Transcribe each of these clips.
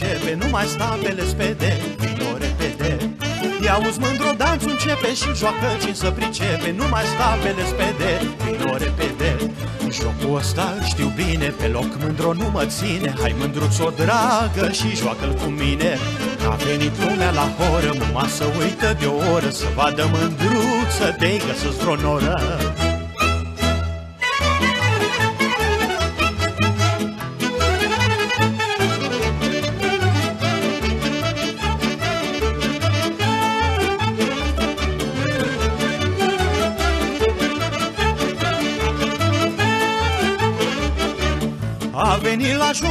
începe și joacă cine să pricepe Nu mai sta pe lespede, vino repede. Ia uzi mândro, danțul începe și joacă cine să pricepe Nu mai sta pe lespede, vino repede Jocul ăsta știu bine, pe loc mândro nu mă ține Hai mândruț-o dragă și joacă-l cu mine. A venit lumea la horă, muma să uită de o oră Să vadă mândruță, de-i găsă-ți vreo noră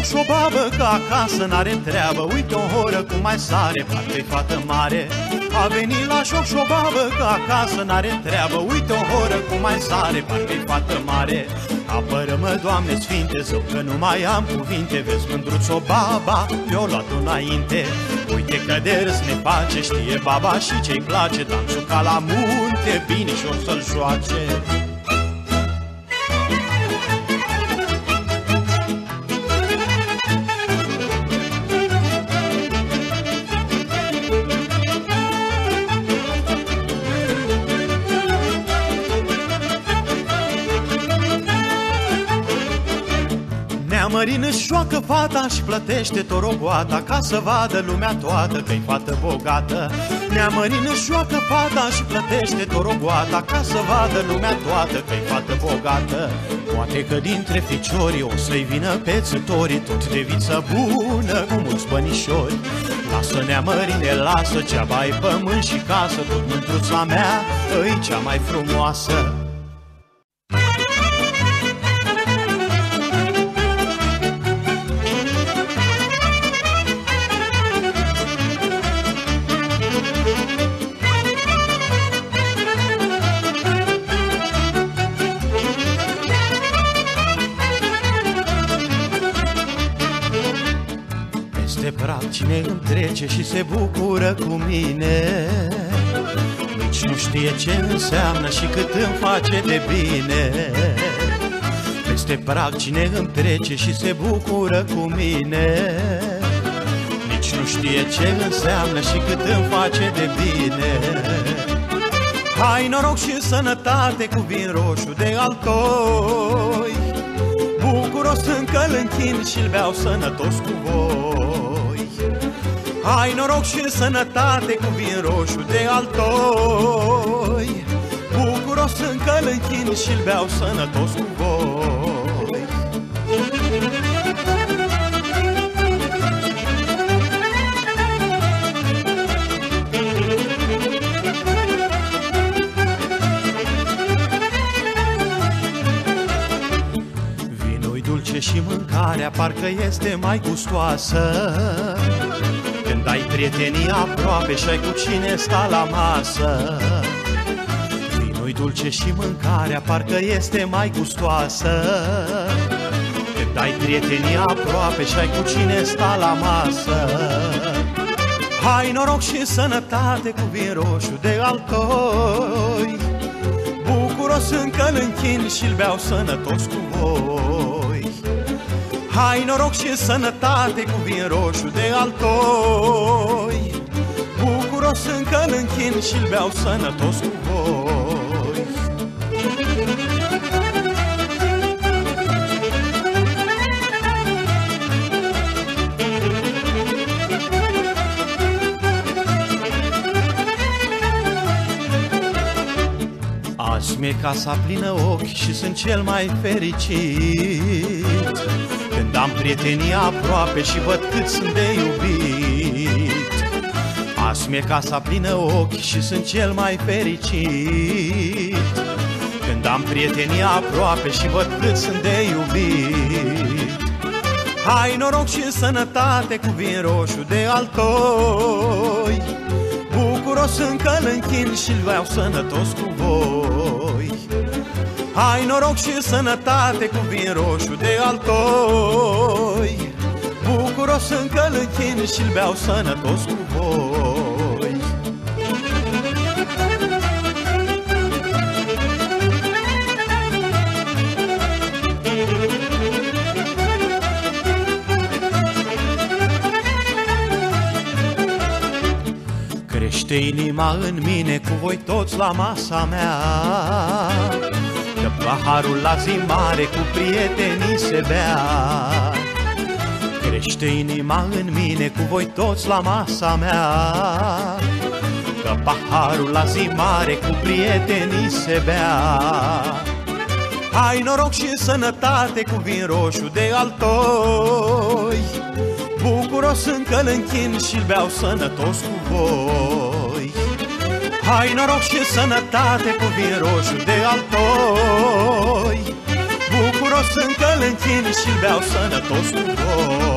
și o babă că acasă n-are treabă. Uite o horă cum mai sare, parcă fată mare. A venit la joc și o babă că acasă n-are treabă. Uite o horă cum mai sare, parcă fată mare. Apără-mă, Doamne Sfinte, zău că nu mai am cuvinte. Vezi mândruț-o baba, mi-o luat înainte. Uite că de râs ne face, știe baba și ce-i place. Dansul ca la munte, bine și o să-l joace își joacă fata și plătește toroboata Ca să vadă lumea toată că-i fată bogată. Neamărin își joacă fata și plătește toroboata Ca să vadă lumea toată că-i fată bogată. Poate că dintre ficiorii o să-i vină pețătorii Tot de viță bună cu mulți bănișori. Lasă neamărine, lasă, cea ai pământ și casă Tot mântruța mea îi cea mai frumoasă se bucură cu mine. Nici nu știe ce înseamnă și cât îmi face de bine. Peste prag cine îmi trece și se bucură cu mine. Nici nu știe ce înseamnă și cât îmi face de bine. Hai noroc și sănătate cu vin roșu de altoi. Bucuros încă-l închin și-l beau sănătos cu voi Hai noroc și sănătate cu vin roșu de altoi Bucuros încă-l închin și-l beau sănătos cu voi. Vinul dulce și mâncarea parcă este mai gustoasă Când ai prietenii aproape și ai cu cine sta la masă Vinul dulce și mâncarea parcă este mai gustoasă. Când ai prietenii aproape și ai cu cine sta la masă Hai noroc și sănătate cu vin roșu de altoi Bucuros încă-l închin și-l beau sănătos cu voi Hai noroc și sănătate cu vin roșu de altoi Bucuros încă-l închin și-l beau sănătos cu voi. Azi mi-e casa plină ochi și sunt cel mai fericit. Când am prietenii aproape și văd cât sunt de iubit. Azi mi-e casa plină ochi și sunt cel mai fericit. Când am prietenii aproape și văd cât sunt de iubit. Hai noroc și sănătate cu vin roșu de altoi Bucuros încă-l închin și-l vreau sănătos cu voi ai noroc și sănătate cu vin roșu de altoi Bucuros încă-l și-l beau sănătos cu voi. Crește inima în mine cu voi toți la masa mea paharul la zi mare cu prietenii se bea. Crește inima în mine cu voi toți la masa mea. Că paharul la zi mare cu prietenii se bea. Ai noroc și sănătate cu vin roșu de altoi Bucuros încă-l închin și-l beau sănătos cu voi Hai noroc și sănătate cu vin roșu de altoi Bucuros încă-l închin și-l beau sănătos cu voi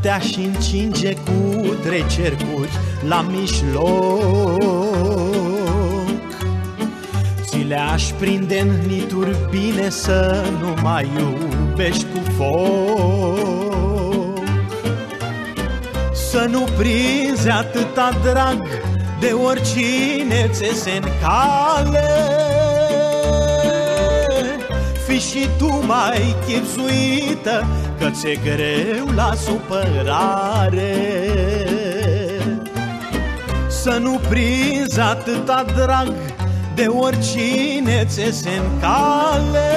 te-aș încinge cu trei cercuri la mijloc. Ți le-aș prinde în nituri bine să nu mai iubești cu foc. Să nu prinzi atâta drag de oricine ți se în cale. Fi și tu mai chipzuită Că ți-e greu la supărare. Să nu prinzi atâta drag De oricine ți se în cale.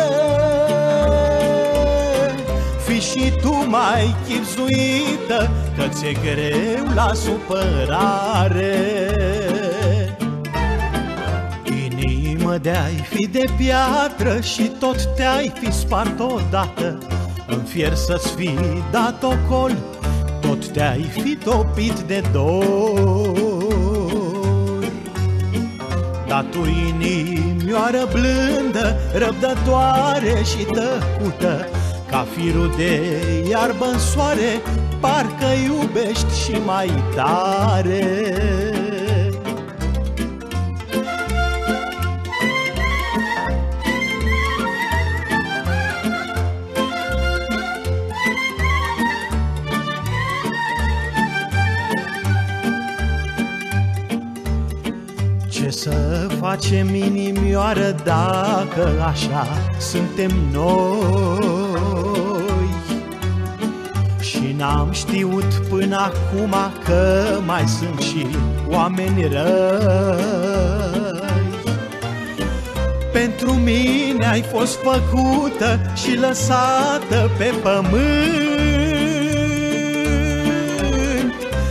Fi și tu mai chipzuită Că ți-e greu la supărare. Inimă de-ai fi de piatră Și tot te-ai fi spart odată în fier să-ți fi dat ocol Tot te-ai fi topit de dor. Dar tu inimioară blândă Răbdătoare și tăcută Ca firul de iarbă în soare Parcă iubești și mai tare facem inimioară dacă așa suntem noi. Și n-am știut până acum că mai sunt și oameni răi. Pentru mine ai fost făcută și lăsată pe pământ.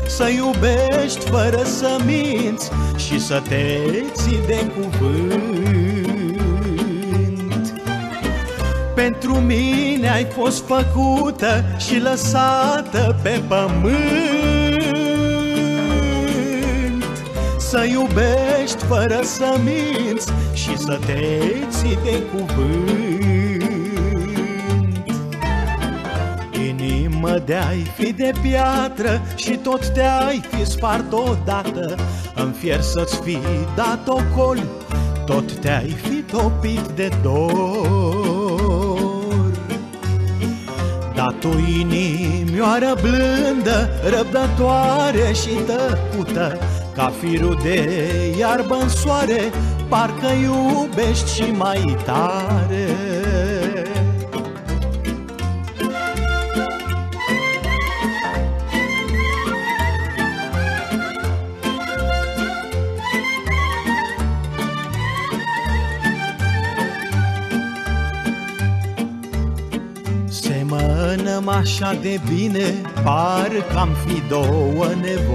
Să iubești fără să minți și să te ții de cuvânt. Pentru mine ai fost făcută și lăsată pe pământ. Să iubești fără să minți și să te ții de cuvânt Inimă de-ai fi de piatră și tot te-ai fi spart odată. În fier să-ți fi dat ocol, tot te-ai fi topit de dor. Dar tu inimioară blândă, răbdătoare și tăcută Ca firul de iarbă în soare, parcă iubești și mai tare așa de bine, parcă am fi două nevoi.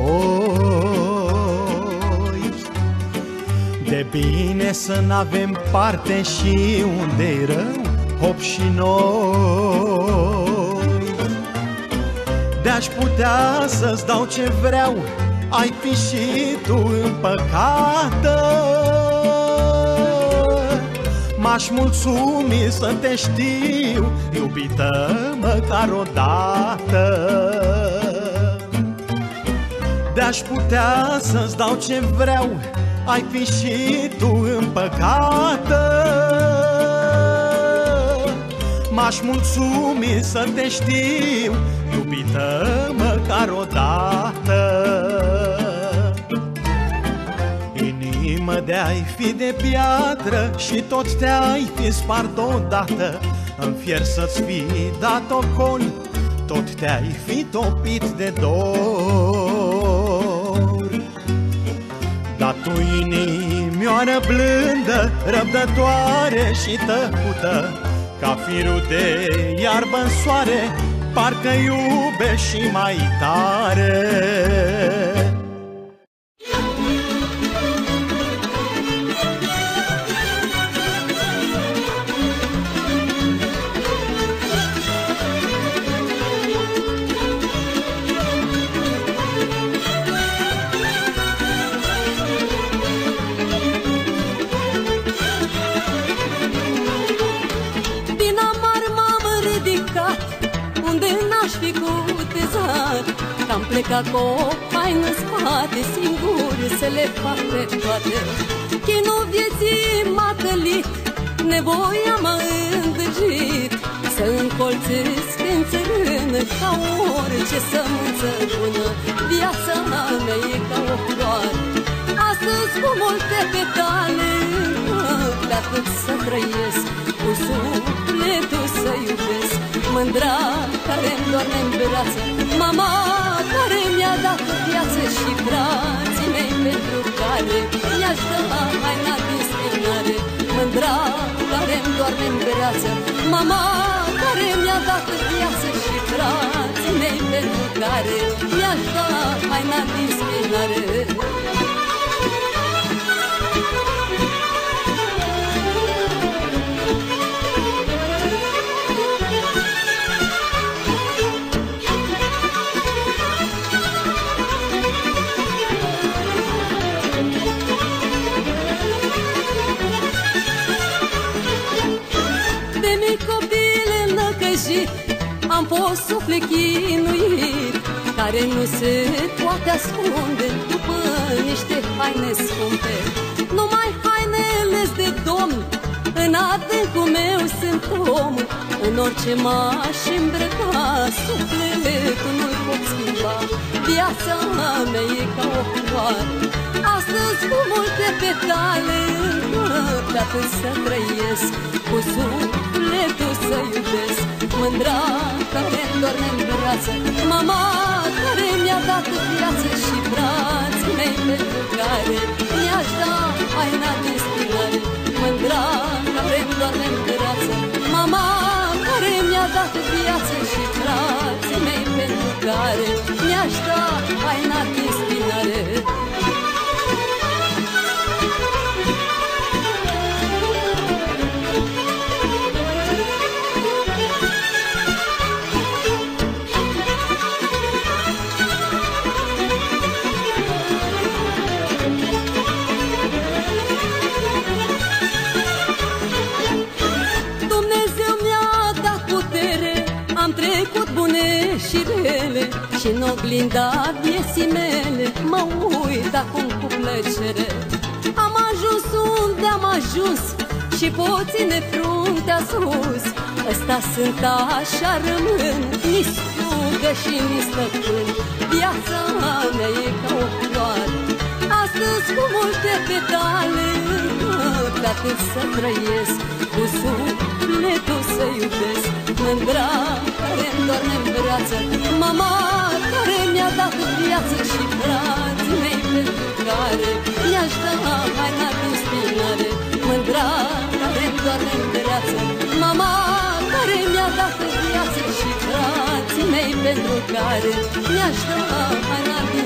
De bine să n-avem parte și unde-i rău, hop și noi. De-aș putea să-ți dau ce vreau, ai fi și tu împăcată M-aș mulțumi să te știu Iubită măcar o dată De-aș putea să-ți dau ce vreau Ai fi și tu împăcată. M-aș mulțumi să te știu Iubită măcar o de-ai fi de piatră Și tot te-ai fi spart odată. În fier să-ți fi dat ocol Tot te-ai fi topit de dor. Dar tu inimioară blândă Răbdătoare și tăcută Ca firul de iarbă în soare Parcă iubești și mai tare pleca cu o haină în spate Singur să le fac pe toate. Chinul vieții m-a călit Nevoia m-a îndrăgit. Să încolțesc în țărână Ca orice sămânță bună Viața mea e ca o floare. Astăzi cu multe petale De atât să trăiesc Cu sufletul să iubesc. Mândra care-mi doarme în brațe Mama care mi-a dat viață și frații mei pentru care mi-aș da haina din spinare. Mândra care-mi doarme în brață Mama care mi-a dat viață și frații mei pentru care mi-aș da haina din suflet chinuit Care nu se poate ascunde După niște haine scumpe. Numai hainele de domn În adâncul meu sunt om. În orice m-aș îmbrăca Sufletul nu-l pot schimba. Viața mea e ca o floare Astăzi cu multe petale De atât să trăiesc Cu sufletul să iubesc Mândra care doarme în brațe. Mama care mi-a dat viață Și frații mei pentru care Mi-aș da haina din spinare Mândra care doarme în brațe. Mama care mi-a dat viață Și frații mei pentru care Mi-aș da haina din spinare oglinda vieții mele Mă uit acum cu plăcere. Am ajuns unde am ajuns Și poține fruntea sus Ăsta sunt așa rămân Ni slugă și ni stăpân Viața mea e ca o floare Astăzi cu multe petale Pe atât să trăiesc Cu sufletul să iubesc. Mândra care-mi doarme în brață Mama care mi-a dat viață Și frații mei pentru care Mi-aș da haina din spinare Mândra care-mi doarme în brață Mama care mi-a dat viață Și frații mei pentru care Mi-aș da haina din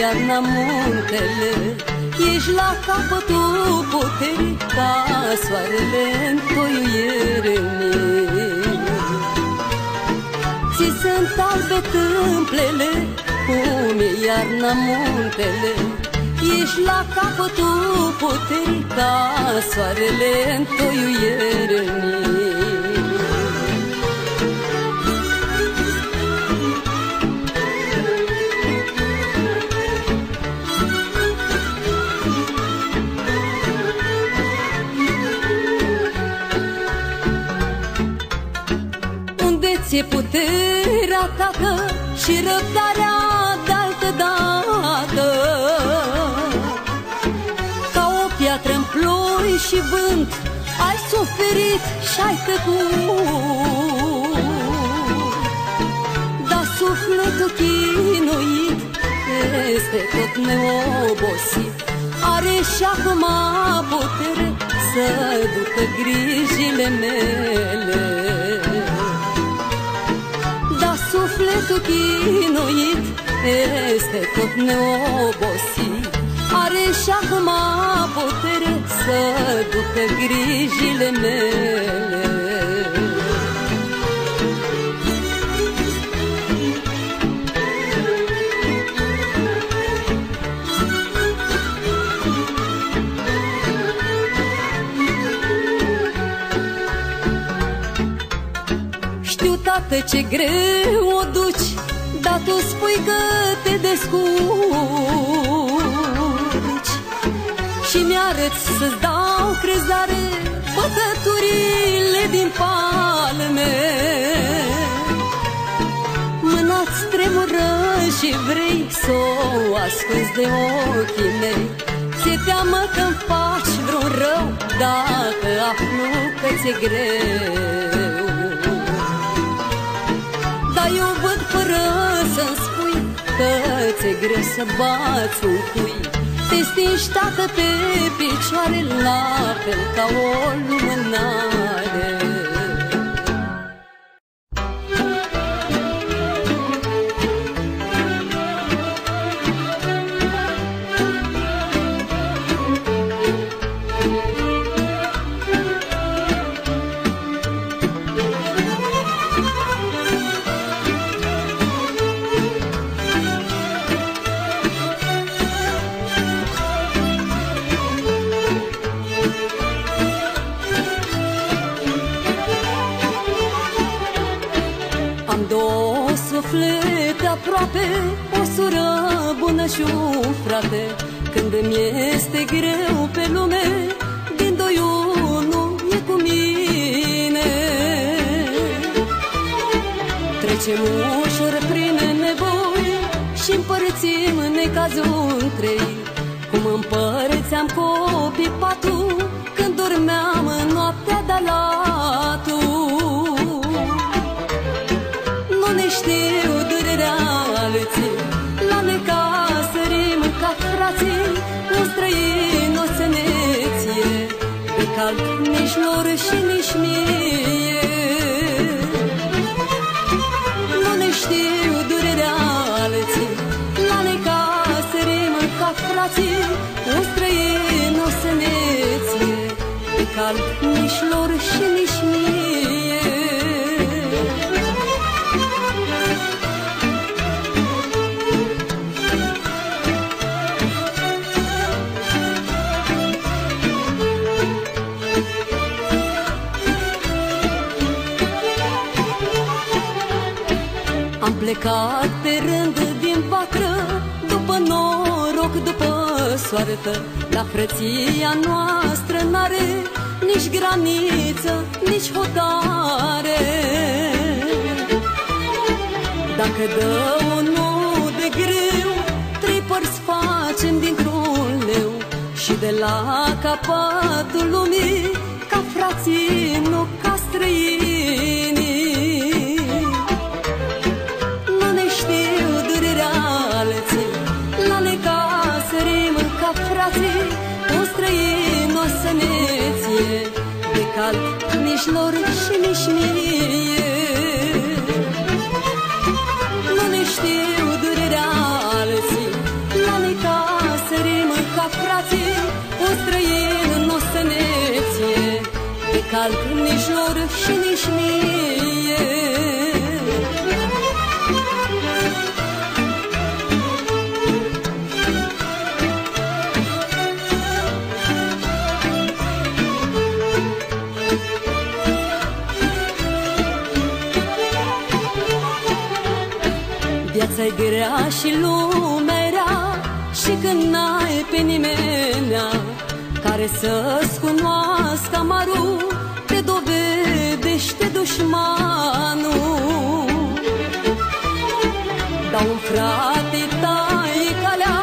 iarna muntele Ești la capătul puterii Ca soarele în toiuiere Ți sunt albe tâmplele Cum e iarna muntele Ești la capătul puterii Ca soarele în toiuiere și răbdarea de-altă dată. Ca o piatră în ploi și vânt Ai suferit și-ai tăcut Dar sufletul chinuit este tot neobosit. Are și acum putere să ducă grijile mele sufletul chinuit Este tot neobosit. Are și acum putere să ducă grijile mele Tată, ce greu o duci Dar tu spui că te descurci. Și mi-arăți să-ți dau crezare Pătăturile din palme. Mâna-ți tremură și vrei Să o ascunzi de ochii mei. Ți-e teamă că-mi faci vreun rău Dacă aflu că ți-e greu ți-e greu să bați un cui Te stingi, tată, pe picioare La fel ca o lumânare greu pe lume Din doi unul e cu mine. Trecem ușor prin nevoi și împărțim necazul între ei Cum împărțeam copii patul Pe cald nici lor și nici mie. Am plecat pe rând din vatră După noroc, după soartă. La frăția noastră n-are Nici graniță, nici hotare. Dacă dă unul de greu Trei părți facem dintr-un leu. Și de la capătul lumii De cald nici lor și nici mie viața grea și lumea rea Și când n-ai pe nimenea Care să-ți cunoască amarul Te dovedește dușmanul. Dar un frate tai calea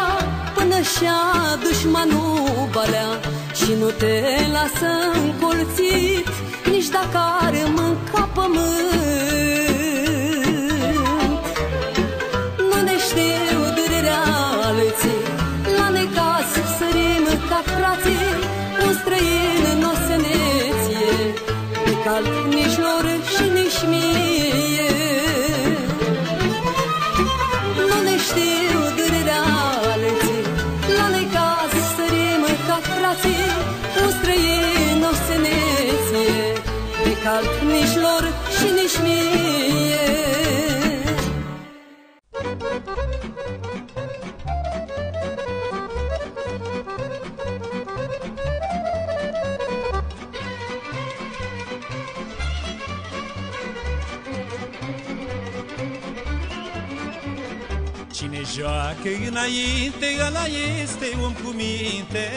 Până și-a dușmanul balea Și nu te lasă încolțit Nici dacă are mânca pământ cald nici lor și nici mie. Joacă înainte, ăla este om cu minte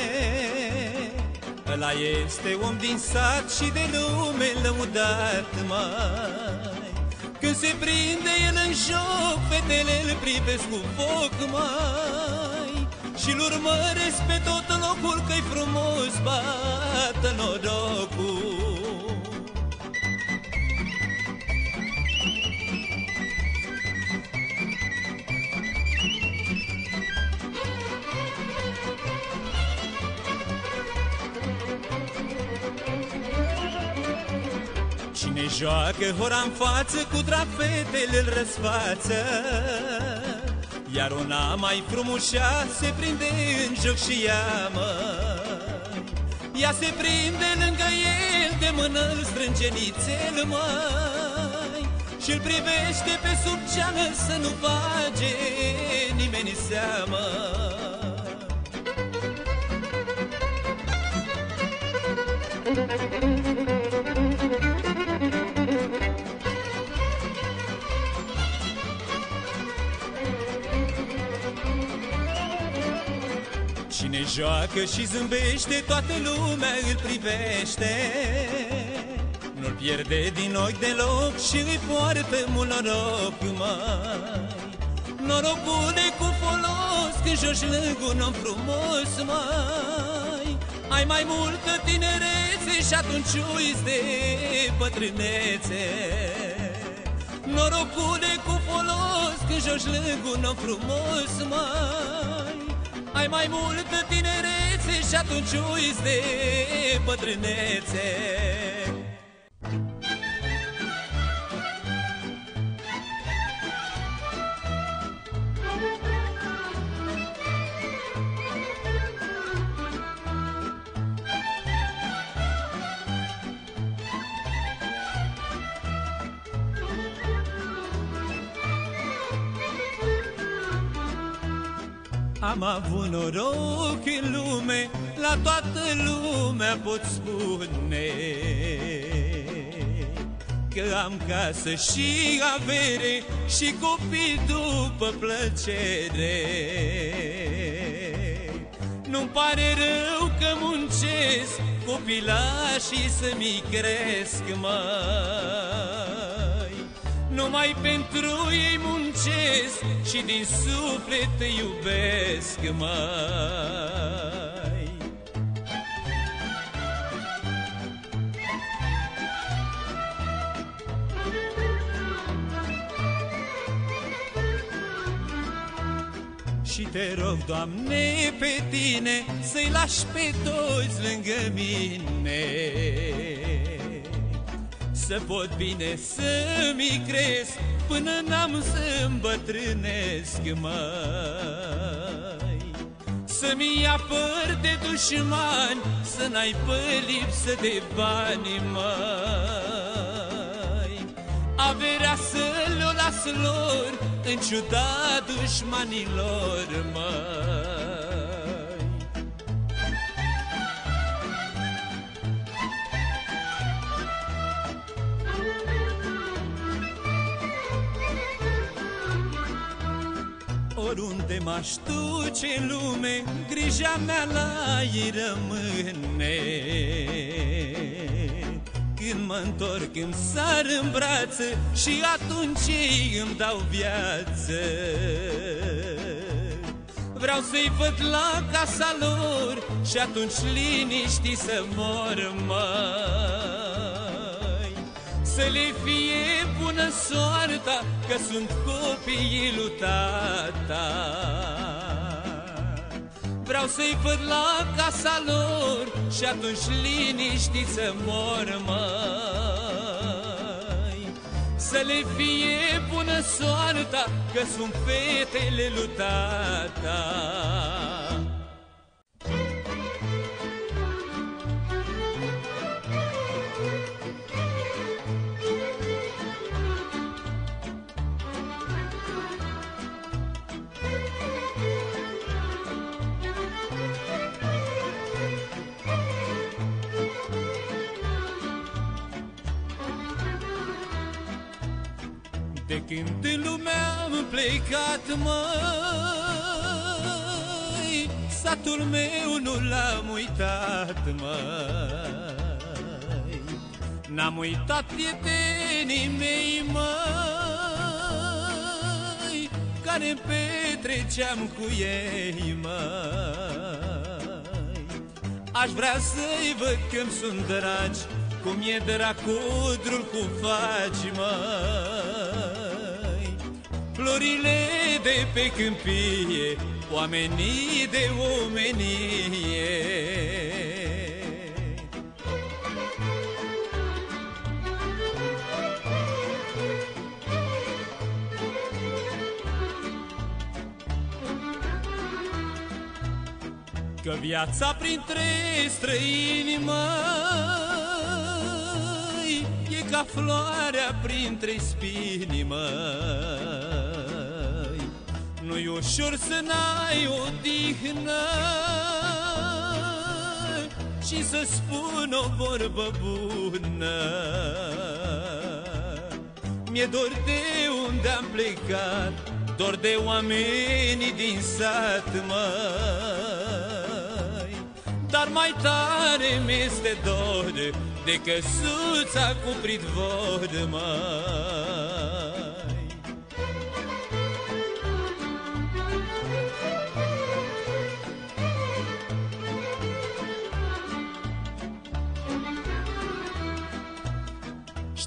Ăla este om din sat și de lume lăudat mai Când se prinde el în joc, fetele îl privesc cu foc mai Și-l urmăresc pe tot locul că-i frumos, bată norocul joacă hora în față cu trafetele îl răsfață. Iar una mai frumușa se prinde în joc și ea mă. Ea se prinde lângă el de mână îl strânge nițel mai Și-l privește pe sub ceană să nu bage nimeni seamă. Cine joacă și zâmbește, toată lumea îl privește. Nu-l pierde din ochi deloc și îi poartă mult noroc, mai Norocule cu folos când joci lângă un om frumos, mai Ai mai multă tinerețe și atunci uiți de bătrânețe. Norocule cu folos când joci lângă un om frumos, mai ai mai multă tinerețe și atunci uiți de bătrânețe Am avut noroc în lume, la toată lumea pot spune Că am casă și avere și copii după plăcere. Nu-mi pare rău că muncesc copilașii să-mi cresc, mai numai pentru ei muncesc și din suflet te iubesc mai. Și te rog, Doamne, pe tine Să-i lași pe toți lângă mine Să pot bine să-mi cresc Până n-am să îmbătrânesc, măi. Să-mi ia păr de dușmani Să n-ai pe lipsă de bani, măi. Averea să le-o las lor În ciuda dușmanilor, măi Oriunde m-aș duce în lume, grija mea la ei rămâne. Când mă întorc îmi sar în brațe și atunci ei îmi dau viață. Vreau să-i văd la casa lor și atunci liniști să mor, măi. Să le fie bună soarta Că sunt copiii lui tata. Vreau să-i văd la casa lor Și atunci liniști să mor, măi. Să le fie bună soarta Că sunt fetele lui tata când în lumea am plecat, măi. Satul meu nu l-am uitat, măi. N-am uitat prietenii mei, măi Care petreceam cu ei, măi. Aș vrea să-i văd când sunt dragi cum e dracudrul cu faci, măi Florile de pe câmpie Oamenii de omenie. Că viața printre străini, măi E ca floarea printre spini, măi Nu-i ușor să n-ai odihnă Și să spun o vorbă bună. Mi-e dor de unde am plecat Dor de oamenii din sat, măi. Dar mai tare mi-este dor De căsuța cu pridvor, măi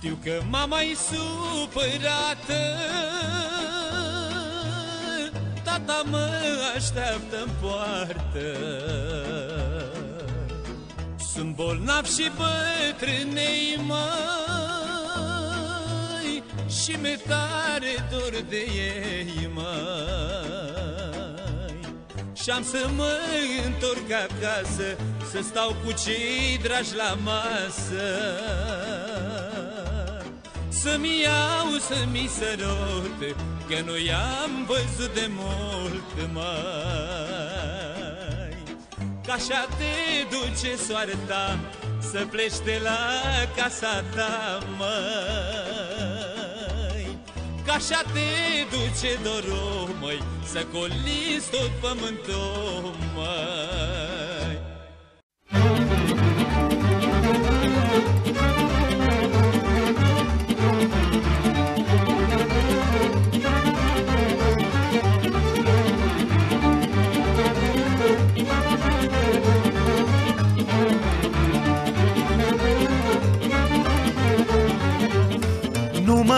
Știu că mama e supărată. Tata mă așteaptă în poartă. Sunt bolnav și bătrânei măi Și mi tare dor de ei măi. Și-am să mă întorc acasă Să stau cu cei dragi la masă să-mi iau, să-mi sărut Că nu i-am văzut de mult, mai. Ca așa te duce soarta Să pleci de la casa ta, măi. Ca așa te duce dorul, măi Să coliți tot pământul, măi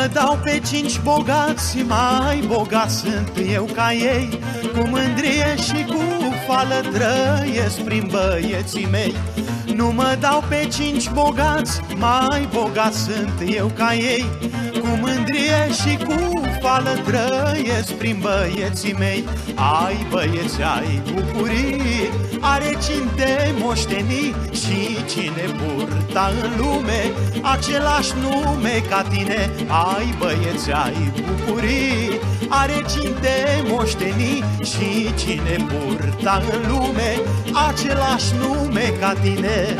Nu mă dau pe cinci bogați, mai bogat sunt eu ca ei. Cu mândrie și cu fală trăiesc prin băieții mei. Nu mă dau pe cinci bogați, mai bogat sunt eu ca ei Cu mândrie și cu fală trăiesc prin băieții mei. Ai băieți, ai bucurii, are cinte moștenii Și cine purta în lume același nume ca tine. Ai băieți, ai bucurii, are cinte moștenii Și cine purta în lume același nume ca tine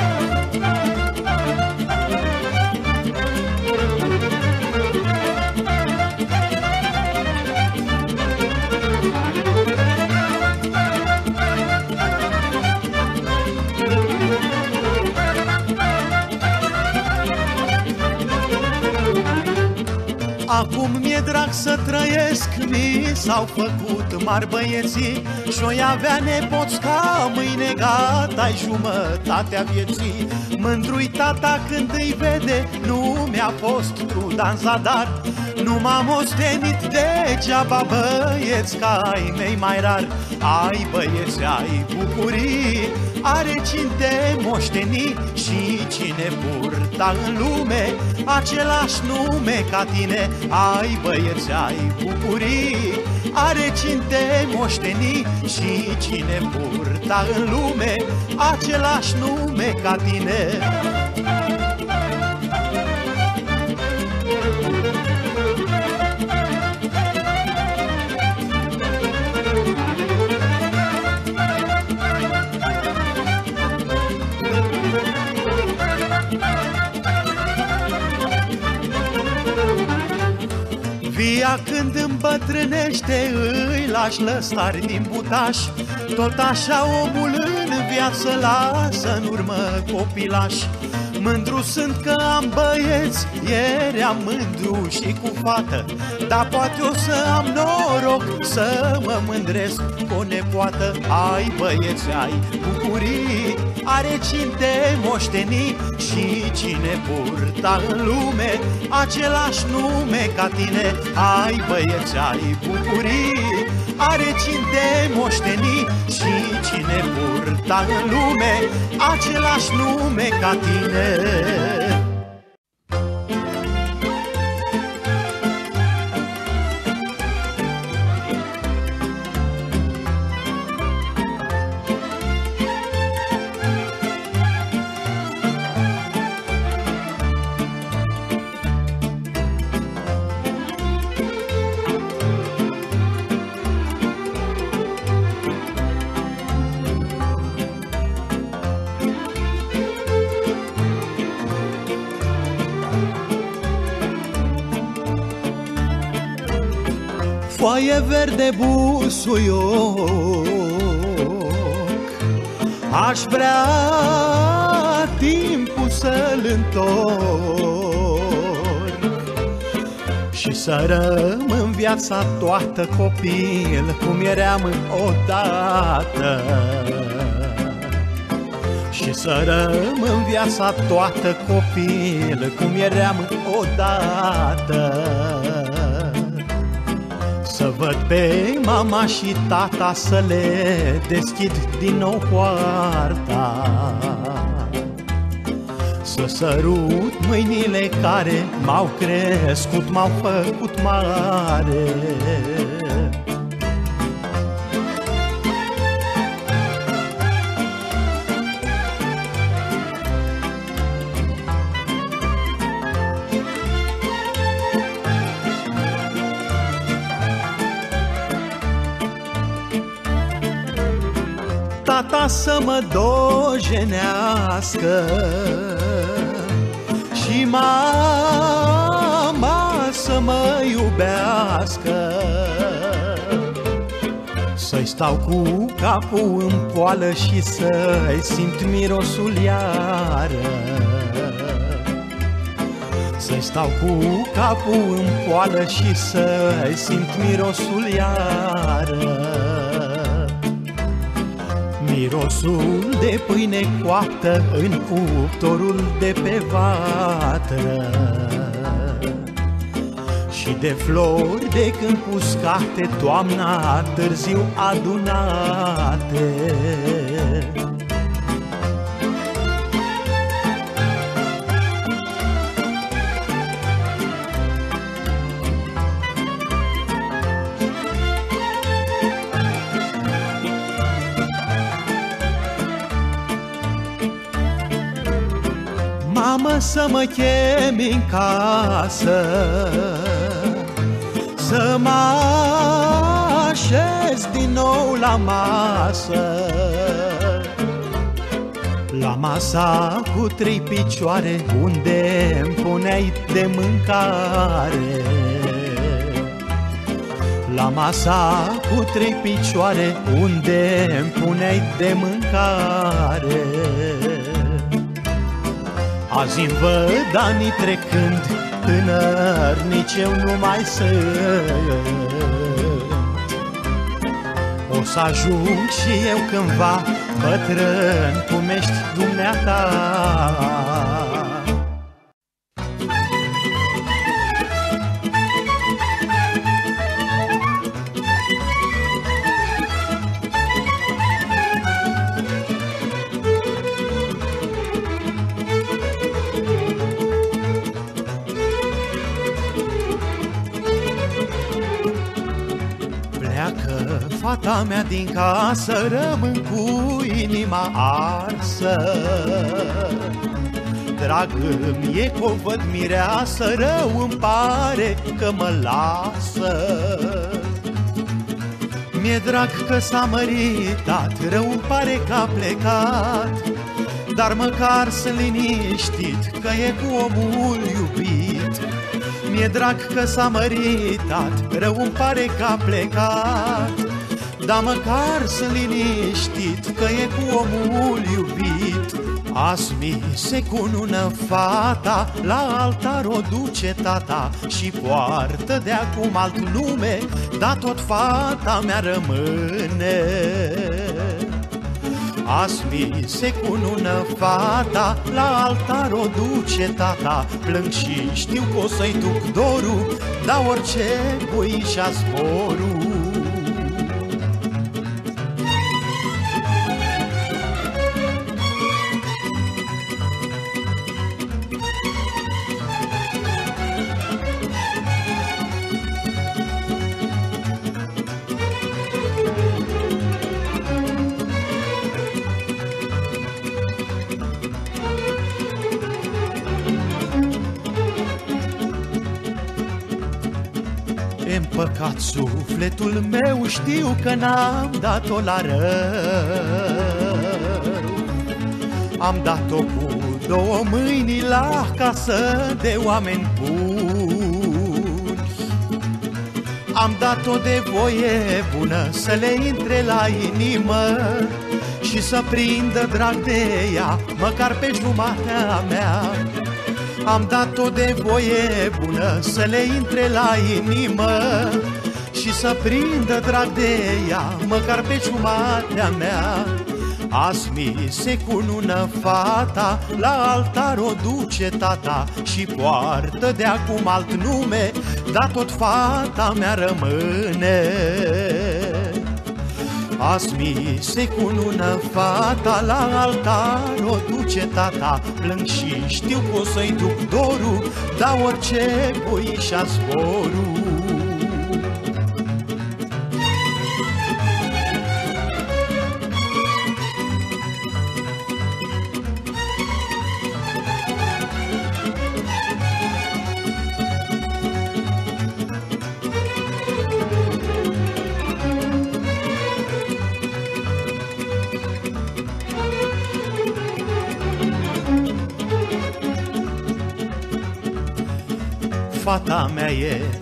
Acum mi-e drag să trăiesc Mi s-au făcut mari băieții Și-o avea nepoți ca mâine gata-i jumătatea vieții. Mândrui tata când îi vede Nu mi-a fost truda în zadar. Nu m-am ostenit degeaba băieți ca ai mei mai rar. Ai băieți, ai bucurii are cinte moștenii și cine purta în lume același nume ca tine Ai băieți, ai bucurii, are cinte moștenii și cine purta în lume același nume ca tine Via când îmbătrânește îi lași lăsari din butaș Tot așa omul în viață lasă în urmă copilași Mândru sunt că am băieți, ieri am mândru și cu fată. Dar poate o să am noroc să mă mândresc cu o nepoată. Ai băieți, ai bucurii, are cinte moștenii Și cine purta în lume același nume ca tine? Ai băieți, ai bucurii, are cinte moștenii Și cine purta în lume același nume ca tine verde busuioc. Aș vrea timpul să-l întorc Și să rămân viața toată copil Cum eram odată. Și să rămân viața toată copil Cum eram odată să văd pe mama și tata să le deschid din nou poarta. Să sărut mâinile care m-au crescut, m-au făcut mare să mă dojenească. Și mama să mă iubească. Să-i stau cu capul în poală și să-i simt mirosul iară. Să-i stau cu capul în poală și să-i simt mirosul iară Mirosul de pâine coaptă în cuptorul de pe vatră. Și de flori de când puscate toamna târziu adunate Mamă să mă chemi în casă Să mă așez din nou la masă. La masa cu trei picioare Unde îmi puneai de mâncare. La masa cu trei picioare Unde îmi puneai de mâncare Azi îmi văd anii trecând Tânăr, nici eu nu mai sunt. O să ajung și eu cândva Bătrân, cum ești dumneata fata mea din casă Rămân cu inima arsă. Drag îmi e că o văd mireasă Rău îmi pare că mă lasă. Mi-e drag că s-a măritat Rău îmi pare că a plecat Dar măcar sunt liniștit Că e cu omul iubit. Mi-e drag că s-a măritat, rău îmi pare că a plecat Dar măcar sunt liniștit că e cu omul iubit. Azi mi se cunună fata, la altar o duce tata Și poartă de acum alt nume, dar tot fata mea rămâne. Azi mi se cunună fata, la altar o duce tata Plâng și știu că o să-i duc dorul, dar orice pui și zborul Împăcat sufletul meu știu că n-am dat-o la rău. Am dat-o cu două mâini la casă de oameni buni. Am dat-o de voie bună să le intre la inimă Și să prindă drag de ea, măcar pe jumatea mea am dat-o de voie bună să le intre la inimă Și să prindă drag de ea, măcar pe jumatea mea. Azi mi se cunună fata, la altar o duce tata Și poartă de acum alt nume, dar tot fata mea rămâne Azi mi se cunună fata, la altar o duce tata. Plâng și știu că o să-i duc dorul, dar orice voi și zborul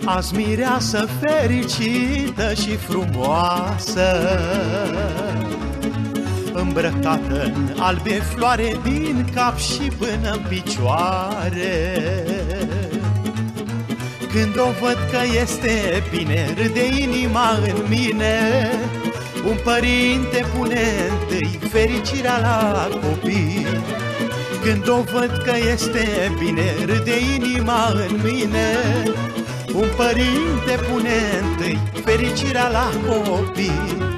azi mireasă fericită și frumoasă. Îmbrăcată în albe floare din cap și până în picioare. Când o văd că este bine, râde inima în mine. Un părinte pune întâi fericirea la copii. Când o văd că este bine, râde inima în mine Un părinte pune întâi fericirea la copii.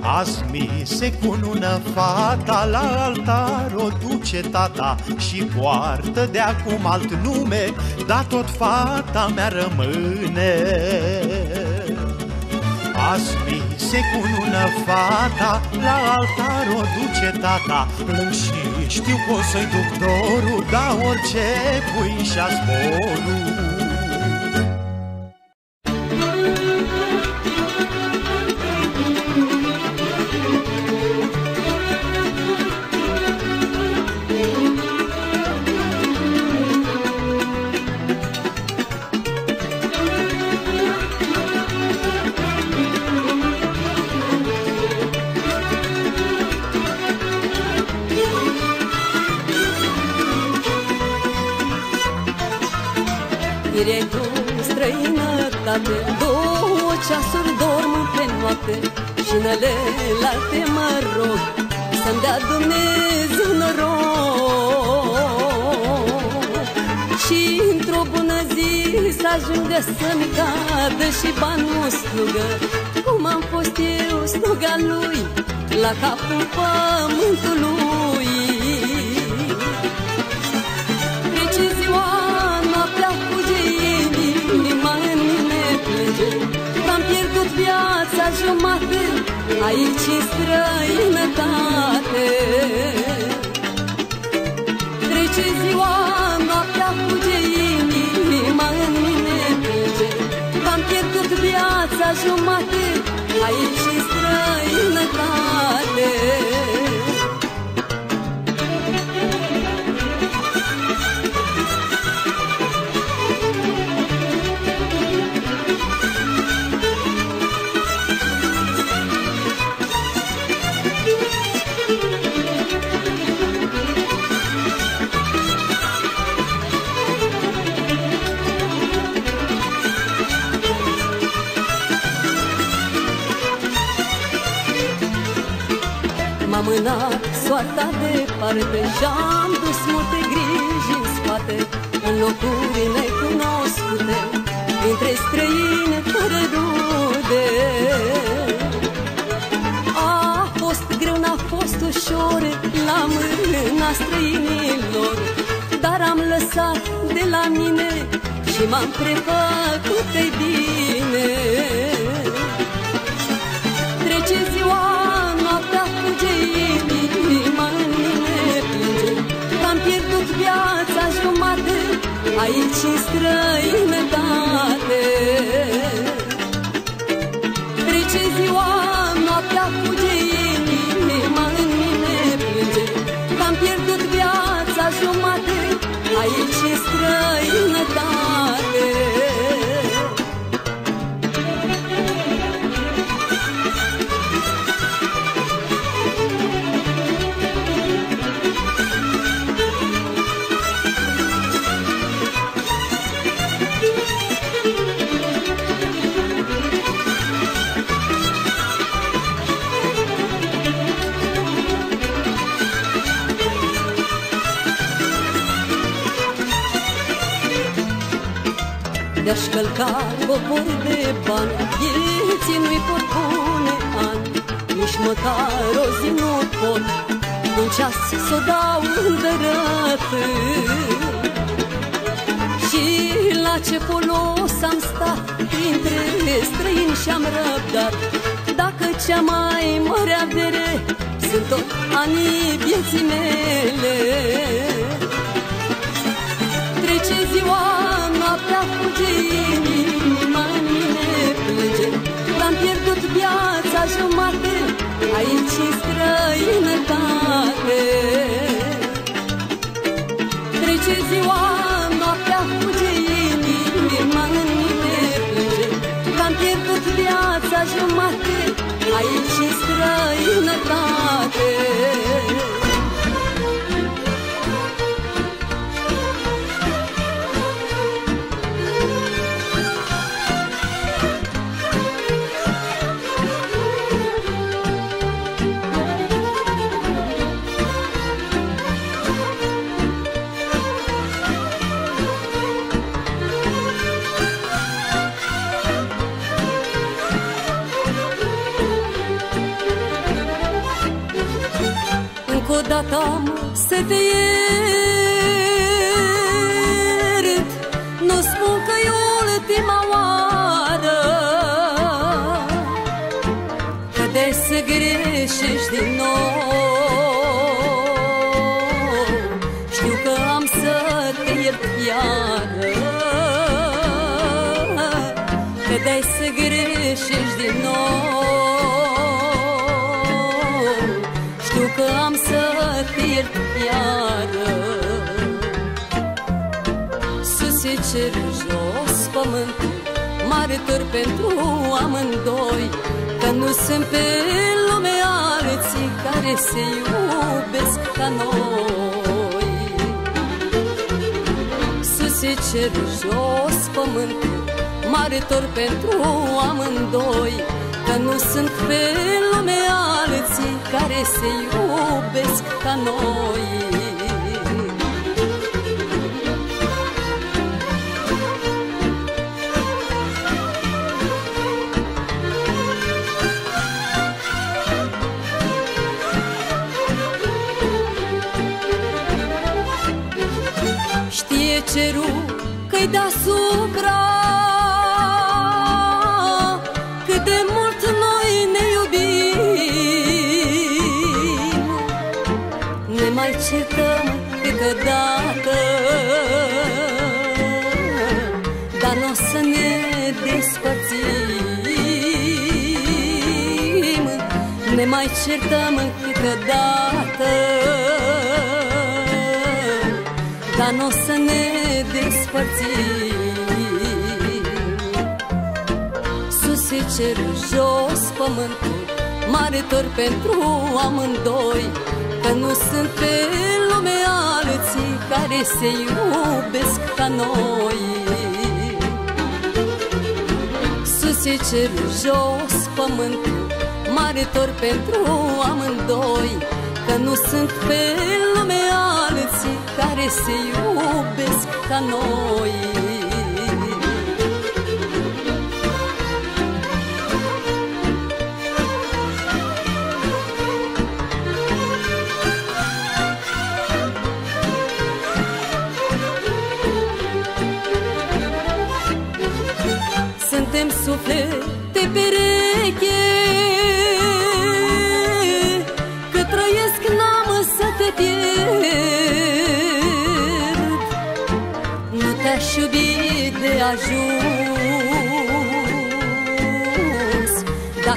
Azi mi se cunună fata, la altar o duce tata Și poartă de acum alt nume, dar tot fata mea rămâne. Azi mi se cunună fata La altar o duce tata. Plâng și știu că o să-i duc dorul Dar orice pui și-a zborul ajungă să-mi cadă Și banul slugă. Cum am fost eu sluga lui La capul pământului? Viața jumate Aici în străinătate. Trece ziua, jumate Aici în străinătate soarta departe Și-am dus multe griji în spate În locuri necunoscute Între străine fără rude. A fost greu, n-a fost ușor La mâna străinilor Dar am lăsat de la mine Și m-am prefăcut de bine. Trece ziua viața jumate Aici în străinătate. Trece ziua, noaptea fuge Inima în mine plânge. Că am pierdut viața jumate Aici în străinătate De-aș călca cobor de bani Vieții nu-i pot pune ani. Nici măcar o zi nu pot Un ceas s-o dau îndărăt Și la ce folos am stat Printre străini și-am răbdat. Dacă cea mai mare avere Sunt tot anii vieții mele. Trece ziua L-am pierdut viața jumate Aici în străinătate. Trece ziua, noaptea fuge inima în mine plânge L-am pierdut viața jumate Aici în străinătate odată am să te iert Nu spun că e ultima oară. Greșești din nou cer, jos pământul Martor pentru amândoi. Că nu sunt pe lume alții Care se iubesc ca noi. Sus e cer, jos pământul Martor pentru amândoi. Că nu sunt pe lume alții Care se iubesc ca noi cerul că-i deasupra Cât de mult noi ne iubim. Ne mai certăm câteodată Dar nu o să ne despărțim. Ne mai certăm câteodată dar nu o să ne despărțim. Sus e cer, jos pământul Marător pentru amândoi. Că nu sunt pe lume alții Care se iubesc ca noi. Sus e cer, jos pământul Marător pentru amândoi. Că nu sunt pe lume alții care se iubesc ca noi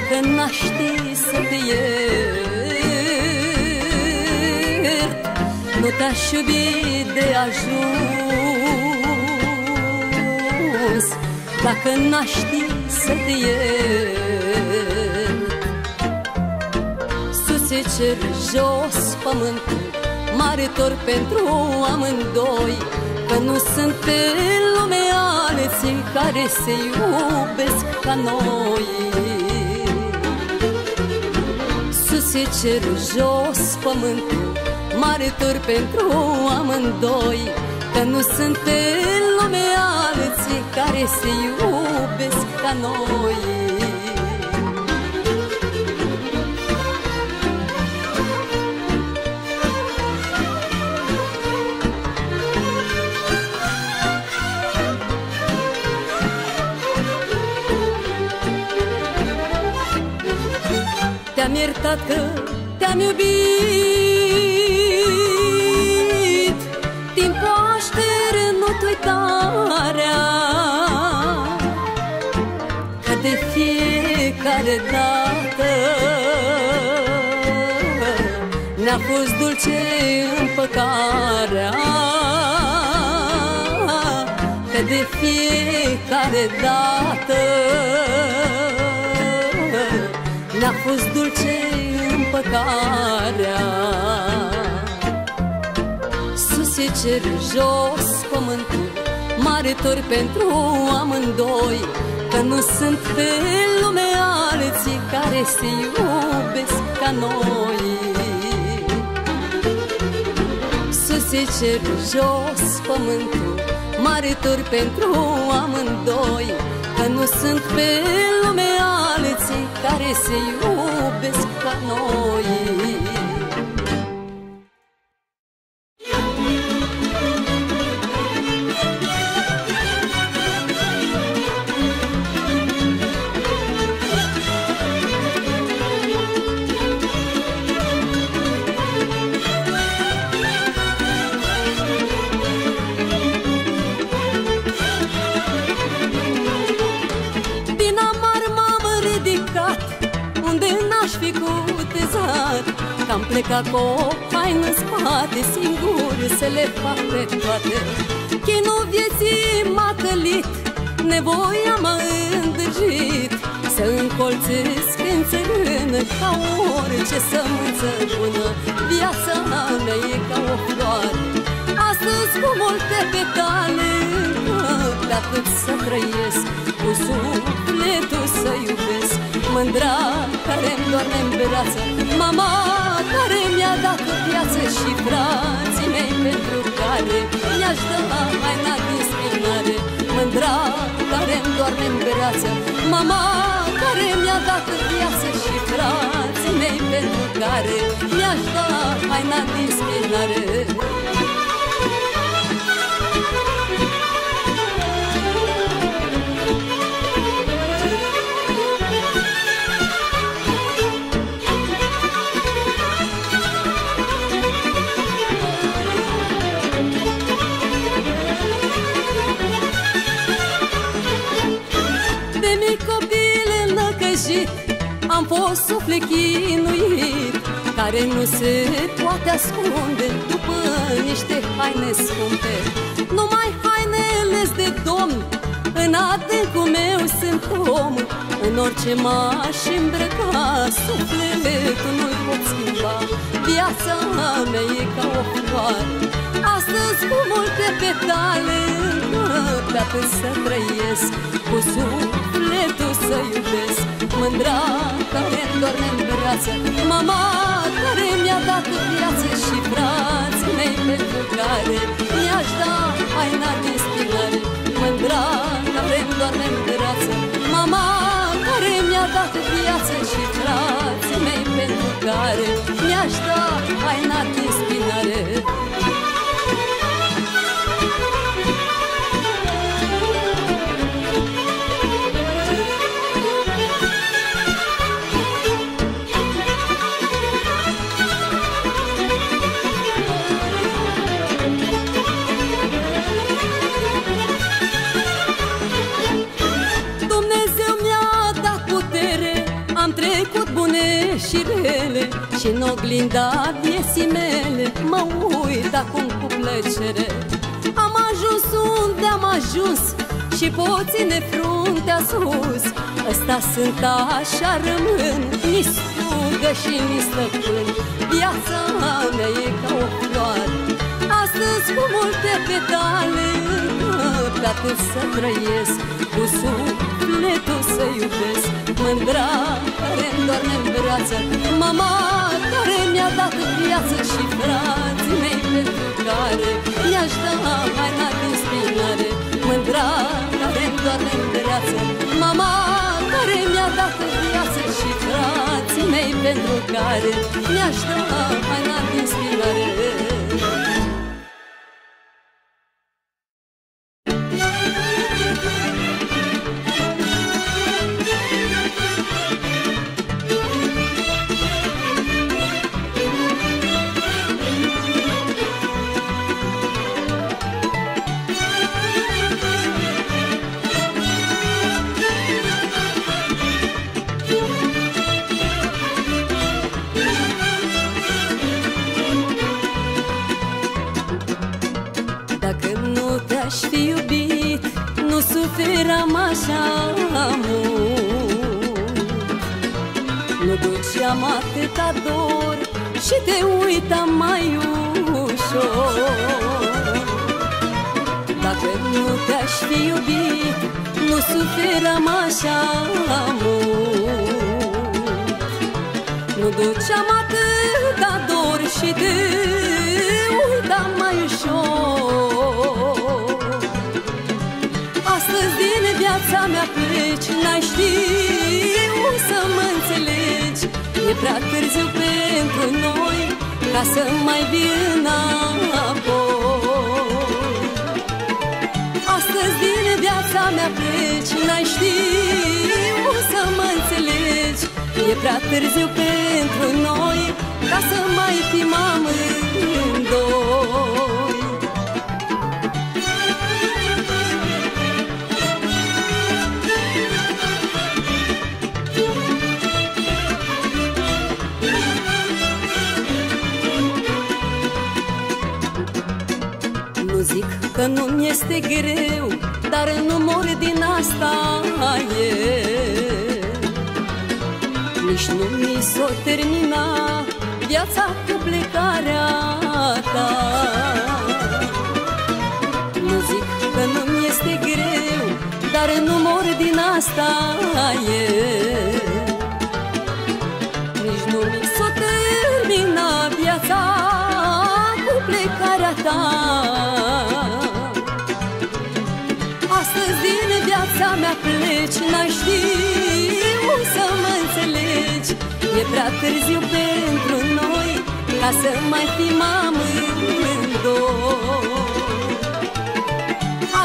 Dacă n-aș ști să te iert Nu te-aș iubi de ajuns. Dacă n-aș ști să te iert Sus e cer, jos pământul Marător pentru amândoi. Că nu sunt pe lume alții Care se iubesc ca noi Sus e cer, jos pământul Marător pentru amândoi. Că nu sunt pe lume alții Care se iubesc ca noi Te-am iertat că te-am iubit. Din poaștere nu uitarea Că de fiecare dată. Ne-a fost dulce împăcarea Că de fiecare dată Ne-a fost dulce împăcarea Sus e cer, jos pământul Marător pentru amândoi Că nu sunt pe lume alții Care se iubesc ca noi. Sus e cer, jos pământul Marător pentru amândoi Că nu sunt pe lume alții Care se iubesc ca noi pe toate. Chinul vieții m-a călit Nevoia m-a îndrăgit. Să încolțesc în țărână Ca orice sămânță bună. Viața mea e ca o floare. Astăzi cu multe petale De atât să trăiesc Cu sufletul să iubesc. Mândra care-mi doarme în brață Mama care mi-a dat viață Și frații mei pentru care Mi-aș da haina din spinare Mândra care-mi doarme în brață Mama care mi-a dat viață Și frații mei pentru care Mi-aș da haina din spinare fost suflet chinuit Care nu se poate ascunde După niște haine scumpe. Numai hainele de domn În adâncul meu sunt om. În orice m-aș îmbrăca Sufletul nu-i pot schimba. Viața mea e ca o floare. Astăzi cu multe petale Pe atât să trăiesc Cu sufletul să iubesc. Mândra care-mi doarme în brață Mama care mi-a dat viață Și frații mei pentru care Mi-aș da haina din spinare Mândra care-mi doarme în brață Mama care mi-a dat viață Și frații mei pentru care Mi-aș da haina din spinare și în oglinda vieții mele. Mă uit acum cu plăcere. Am ajuns unde am ajuns Și poține fruntea sus Ăsta sunt așa rămân Ni stugă și ni stăpân. Viața mea e ca o floare. Astăzi cu multe petale Pe atât să trăiesc Cu sufletul să iubesc Mândra care-mi doarme în brață. Mama care mi-a dat viață Și frații mei pentru care Mi-aș da haina din spinare. Mândra care-mi doarme în brață. Mama care mi-a dat viață Și frații mei pentru care Mi-aș da haina din spinare nu-mi este greu Dar nu mor din asta e. Nici nu mi s-o termina viața cu plecarea ta. Nu zic că nu-mi este greu Dar nu mor din asta e. Nici nu mi s-o termina viața cu plecarea ta viața mea pleci N-ai știu să mă înțelegi. E prea târziu pentru noi Ca să mai fim amândoi.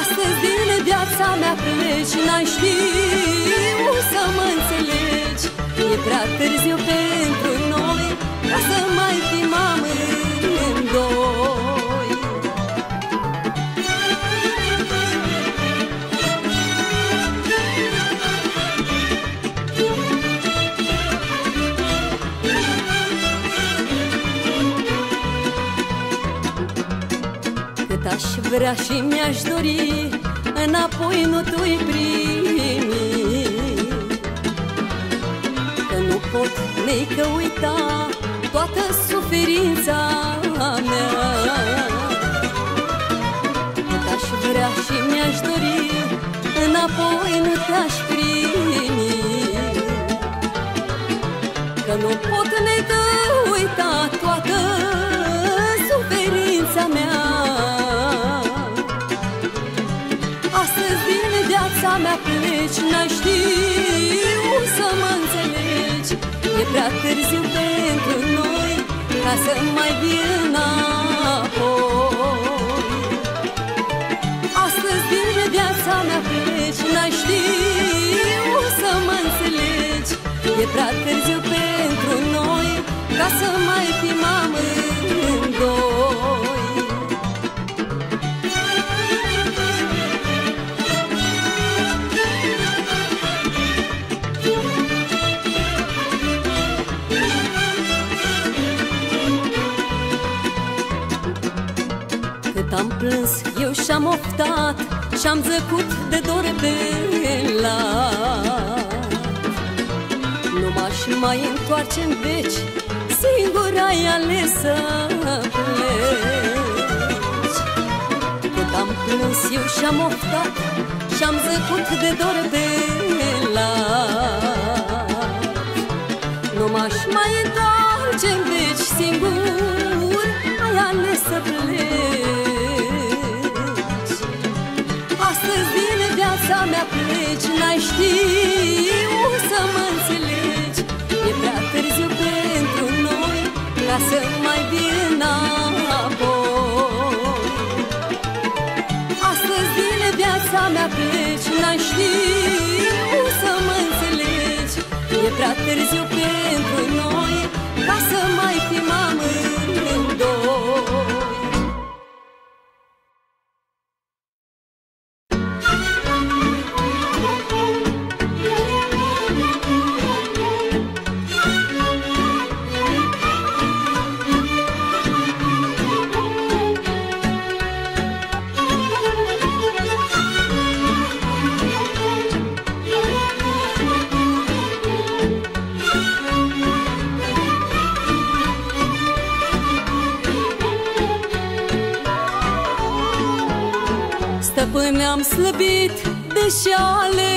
Astăzi din viața mea pleci N-ai știu să mă înțelegi. E prea târziu pentru vrea și mi-aș dori Înapoi nu tu-i primi. Că nu pot nică uita Toată suferința mea. Cât aș vrea și mi-aș dori Înapoi nu te-aș primi. Că nu pot nică uita mea pleci N-ai știu să mă înțelegi. E prea târziu pentru noi Ca să mai vii înapoi. Astăzi din viața mea pleci N-ai știu să mă înțelegi. E prea târziu pentru noi Ca să mai fim amândoi plâns eu și-am oftat Și-am zăcut de dor pe lat. Nu m-aș mai întoarce în veci Singur ai ales să pleci. Cât am plâns eu și-am oftat Și-am zăcut de dor de lat. Nu m-aș mai întoarce în veci Singur ai ales să pleci Astăzi din viața mea pleci N-ai știu să mă înțelegi. E prea târziu pentru noi Ca să mai vii înapoi. Astăzi din viața mea pleci N-ai știu să mă înțelegi. E prea târziu pentru slăbit de șale.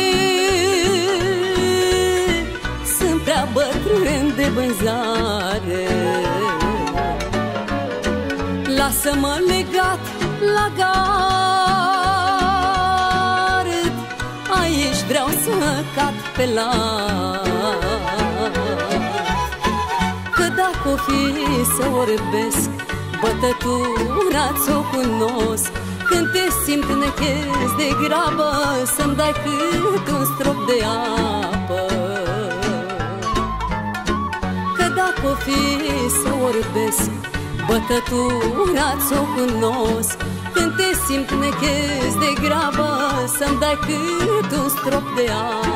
Sunt prea bătrân de vânzare. Lasă-mă legat la gard. Aici vreau să cad pe lat Că dacă o fi să orbesc Bătătura ți-o cunosc Când te simt nechez de grabă Să-mi dai cât un strop de apă. Că dacă o fi să orbesc Bătătura ți-o cunosc. Când te simt nechez de grabă Să-mi dai cât un strop de apă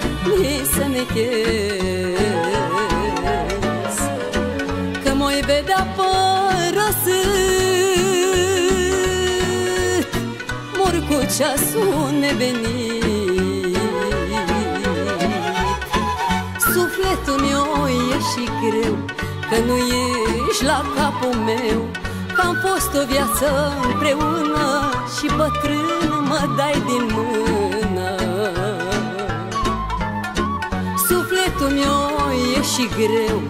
să zac, ni să nechez Că moi vedea părăsit Mor cu ceasul nevenit Sufletul meu e și greu Că nu ești la capul meu. Că am fost o viață împreună Și bătrân mă dai din mână Sufletul meu e și greu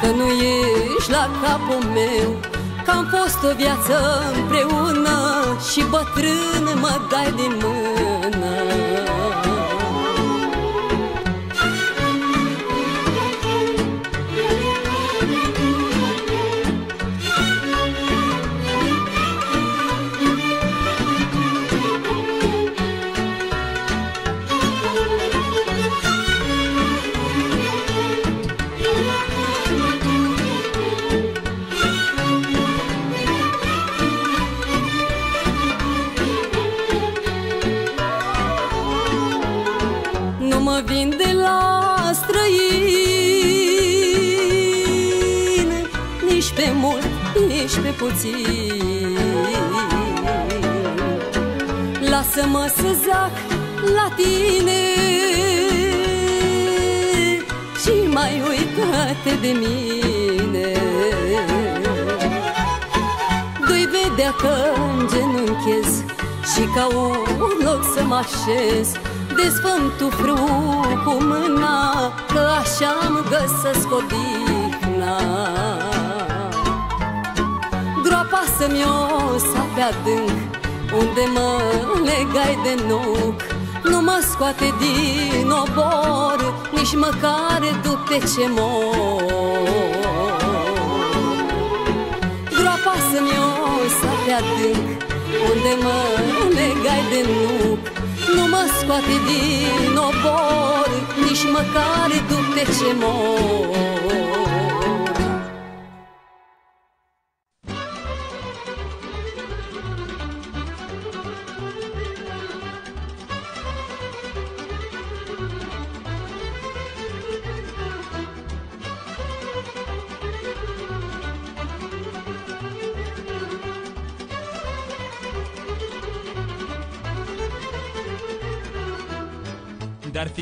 Că nu ești la capul meu. Că am fost o viață împreună Și bătrân mă dai din mână puțin. Lasă-mă să zac la tine Și mai uitate de mine. Doi vedea că genunches Și ca un loc să mă așez Desfăm tu frâu cu mâna Că așa-mi găsesc odihna Groapa să-mi o sape adânc Unde mă legai de nuc. Nu mă scoate din obor Nici măcar după ce mor. Groapa să-mi o sape adânc Unde mă legai de nuc. Nu mă scoate din obor Nici măcar după ce mor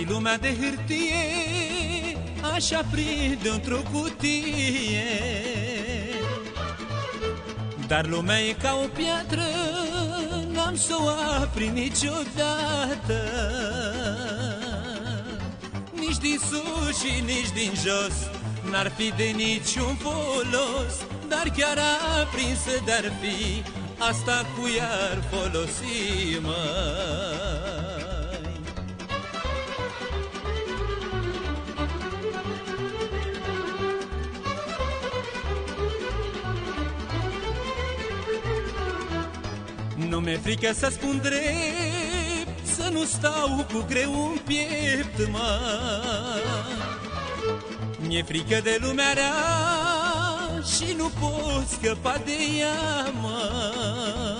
lumea de hârtie Așa prinde într-o cutie. Dar lumea e ca o piatră N-am să o aprind niciodată. Nici din sus și nici din jos N-ar fi de niciun folos Dar chiar aprinsă dar fi Asta cu iar folosi, măi mi-e frică să spun drept Să nu stau cu greu în piept, mă. Mi-e frică de lumea rea Și nu pot scăpa de ea, măi.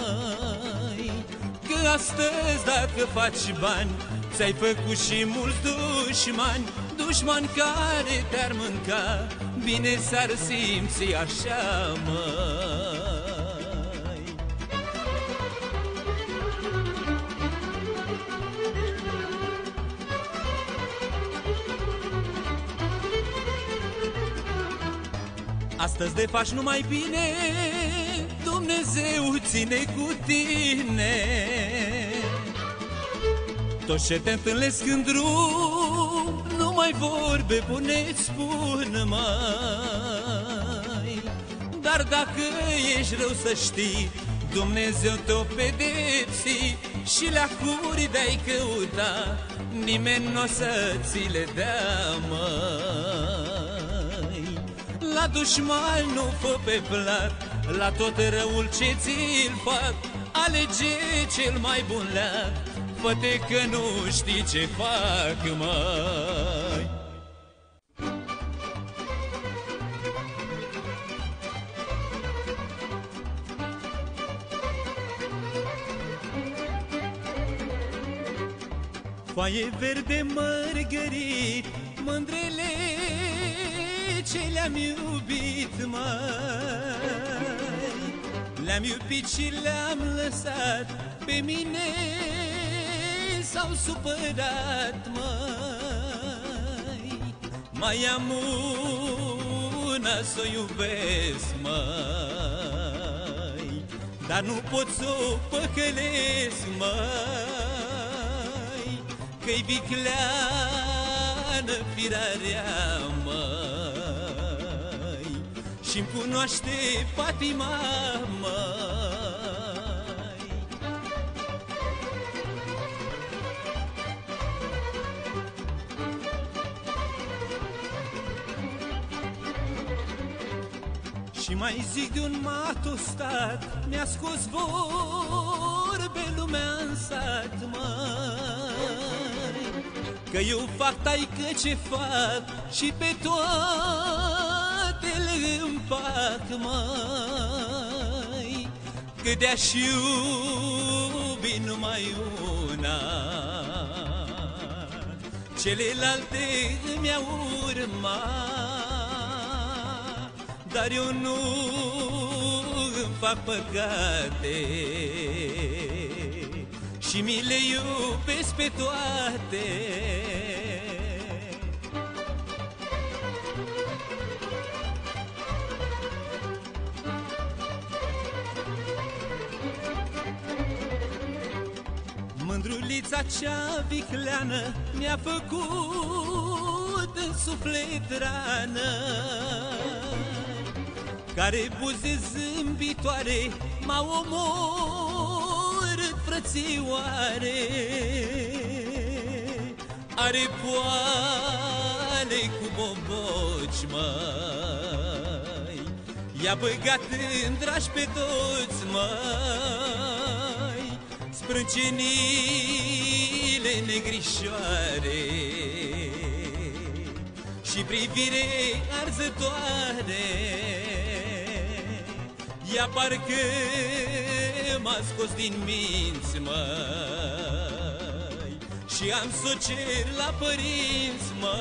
Că astăzi dacă faci bani Ți-ai făcut și mulți dușmani Dușmani care te-ar mânca Bine s-ar simți așa, măi Astăzi de faci numai bine Dumnezeu ține cu tine. Toți ce te întâlnesc în drum Numai vorbe bune spun mai Dar dacă ești rău să știi Dumnezeu te-o pedepsi Și la curi de-ai căuta Nimeni n-o să ți le dea, măi la dușman, nu fă pe blat La tot răul ce ți-l fac Alege cel mai bun leac Fă-te că nu știi ce fac, mai. Foaie verde mărgărit, mândrele ce le-am iubit, mai Le-am iubit și le-am lăsat Pe mine s-au supărat, mai Mai am una să o iubesc, mai Dar nu pot să o păcălesc, mai Că-i vicleană firarea, mai Și-mi cunoaște patima, mai Și mai zic de un matostat Mi-a scos vorbe lumea în sat, măi. Că eu fac taică ce fac Și pe toate le împac, măi Că de-aș iubi numai una. Celelalte îmi au urmat dar eu nu îmi fac păcate. Și mi le iubesc pe toate Mândrulița cea vicleană Mi-a făcut în suflet rană. Care buze zâmbitoare M-au omorât frățioare. Are poale cu boboci, măi. I-a băgat în dragi pe toți, măi Sprâncenile negrișoare Și privire arzătoare. Ea parcă m-a scos din minți, măi Și am să cer la părinți, măi.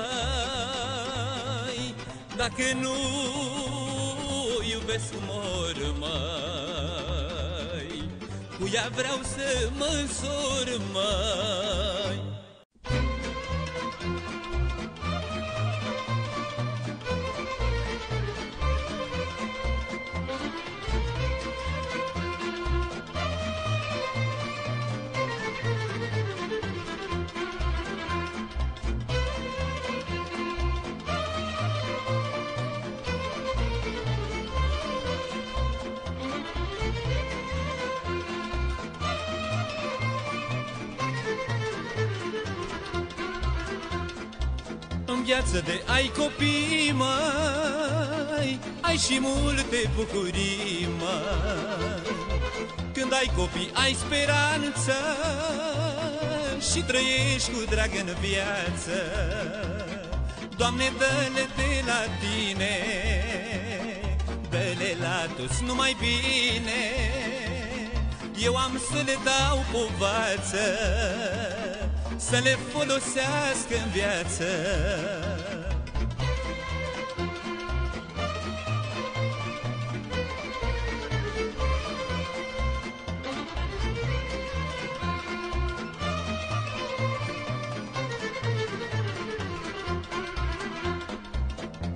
Dacă nu iubesc mor, măi Cu ea vreau să mă însor, măi În viață de ai copii, mai Ai și multe bucurii, mai Când ai copii, ai speranță Și trăiești cu drag în viață. Doamne, dă-le de la tine Dă-le la toți numai bine. Eu am să le dau povață să le folosească în viață.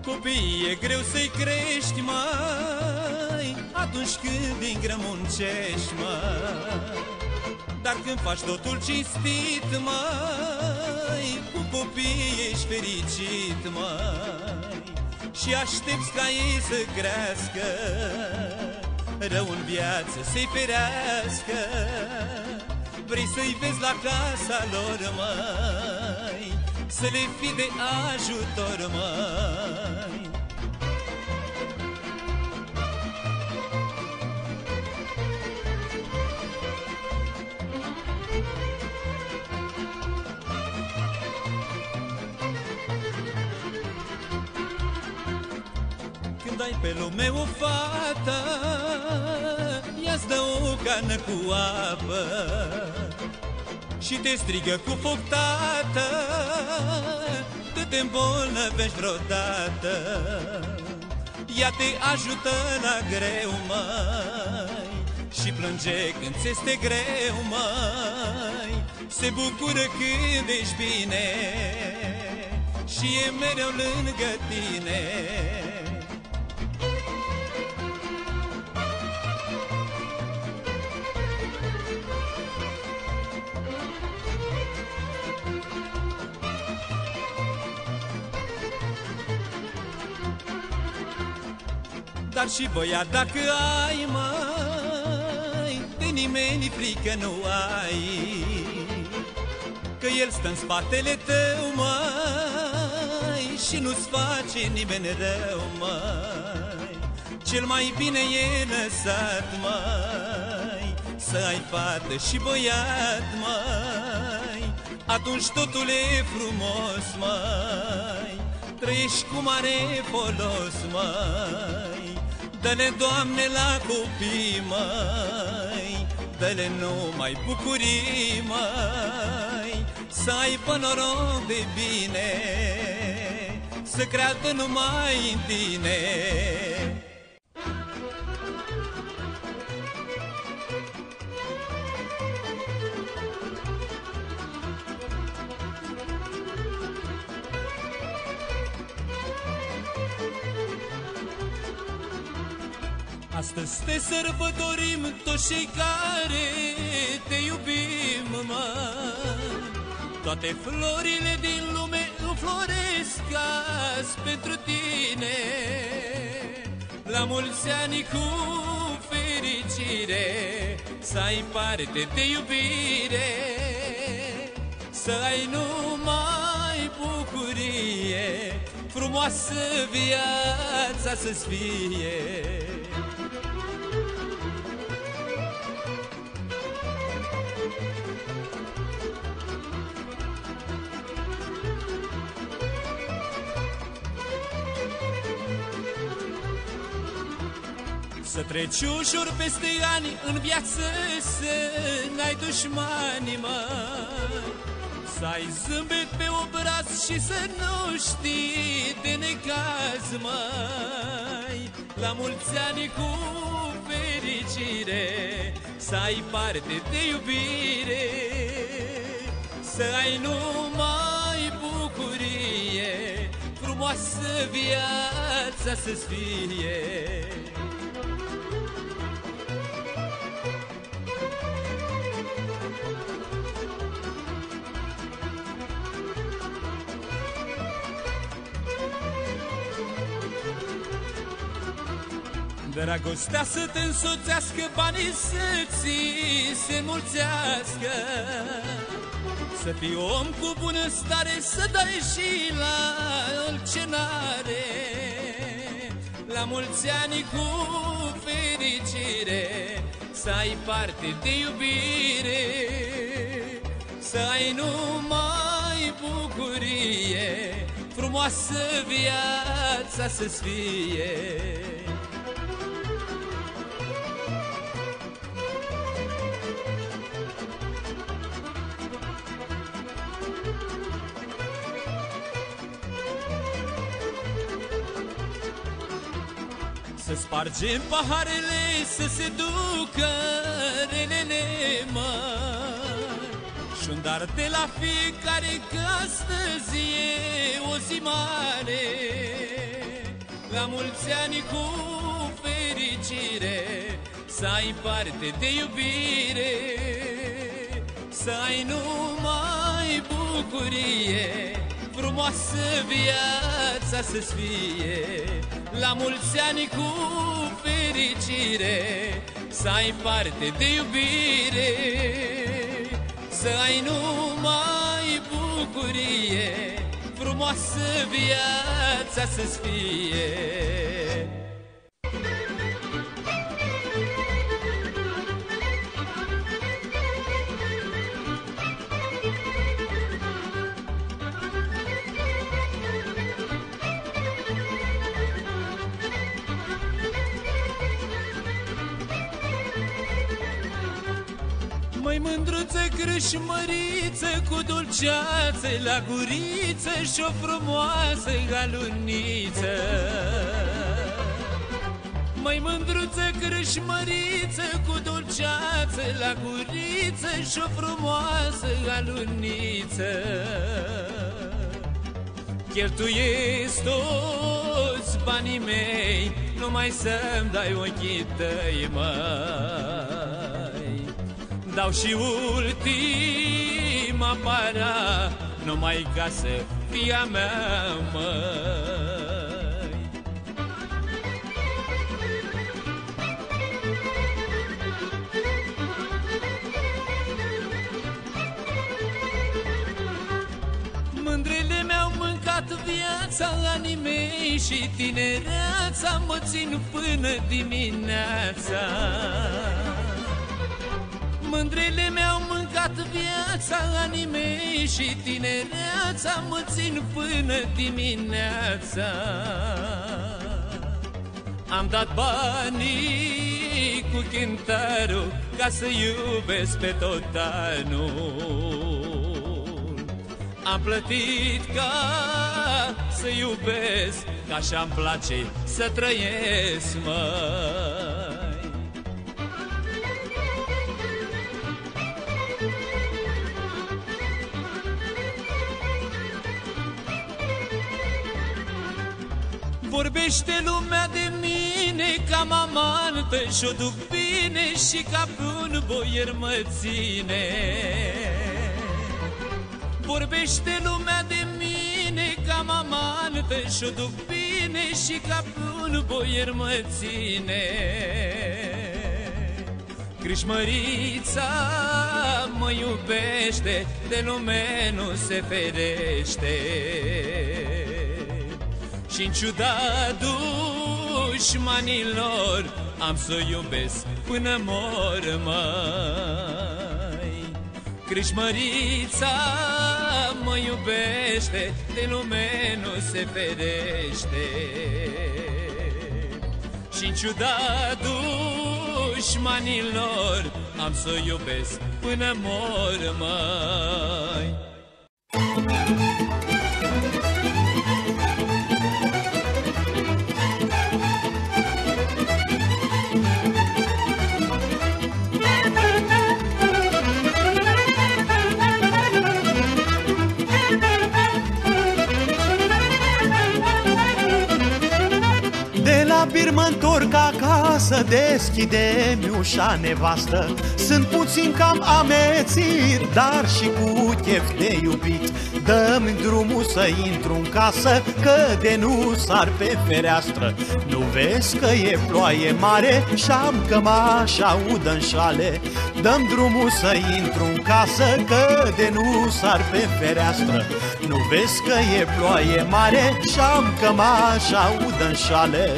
Copiii e greu să-i crești, mai Atunci când din gră muncești, mai dar când faci totul cinstit, mai Cu copii ești fericit, mai Și aștepți ca ei să crească Rău în viață să-i ferească. Vrei să-i vezi la casa lor, mai Să le fii de ajutor, mai ai pe lume o fată Ea-ți dă o cană cu apă Și te strigă cu foc, tată Tu te îmbolnăvești vreodată. Ea te ajută la greu, măi Și plânge când ți este greu, măi. Se bucură când ești bine Și e mereu lângă tine Dar și băiat dacă ai mai De nimeni frică nu ai. Că el stă în spatele tău mai Și nu-ți face nimeni rău mai. Cel mai bine e lăsat mai Să ai fată și băiat mai. Atunci totul e frumos mai. Trăiești cu mare folos mai Dă-le, Doamne, la copii, mai Dă-le numai bucurii, mai Să aibă noroc de bine Să creadă numai în tine Astăzi te sărbătorim toți cei care te iubim, mă. Toate florile din lume înfloresc azi pentru tine. La mulți ani cu fericire Să ai parte de iubire. Să ai numai bucurie Frumoasă viața să-ți fie Să treci ușor peste ani în viață Să n-ai dușmani, mă. Să ai zâmbet pe obraz și să nu știi de necaz, măi. La mulți ani cu fericire Să ai parte de iubire. Să ai numai bucurie Frumoasă viața să-ți fie Dragostea să te însoțească, banii să ți se mulțească. Să fii om cu bună stare, să dai și la orice n-are La mulți ani cu fericire, să ai parte de iubire. Să ai numai bucurie, frumoasă viața să-ți fie Să spargem paharele, să se ducă relele, mă. Și un dar de la fiecare că astăzi e o zi mare. La mulți ani cu fericire Să ai parte de iubire. Să ai numai bucurie Frumoasă viața să-ți fie. La mulți ani cu fericire Să ai parte de iubire. Să ai numai bucurie Frumoasă viața să-ți fie mândruță crâșmăriță Cu dulceață la guriță Și o frumoasă galuniță. Mai mândruță crâșmăriță Cu dulceață la guriță Și o frumoasă galuniță. Cheltuiesc toți banii mei Numai să-mi dai ochii tăi, măi Dau și ultima para Numai ca să fie a mea, măi. Viața anii mei și tinereața Mă țin până dimineața Mândrele mi-au mâncat viața anii mei și tinereața Mă țin până dimineața Am dat banii cu chintarul Ca să iubesc pe tot anul am plătit ca să iubesc, ca așa-mi place să trăiesc, măi. Vorbește lumea de mine ca mamantă Și-o duc bine și ca pe un boier mă ține. Vorbește lumea de mine ca mamantă Și-o duc bine și ca pe un boier mă ține. Crișmărița mă iubește De lume nu se ferește și în ciuda dușmanilor Am să iubesc până mor, măi Crișmărița mă iubește, de lume nu se ferește. și în ciuda dușmanilor, am să iubesc până mor, mai. Bir mă întorc acasă, deschide-mi ușa nevastă. Sunt puțin cam amețit, dar și cu chef de iubit. Dă-mi drumul să intru în casă, că de nu sar pe fereastră. Nu vezi că e ploaie mare și-am cămașa udă în șale. Dăm drumul să intru în casă, că de nu sar pe fereastră. Nu vezi că e ploaie mare și-am cămașa udă în șale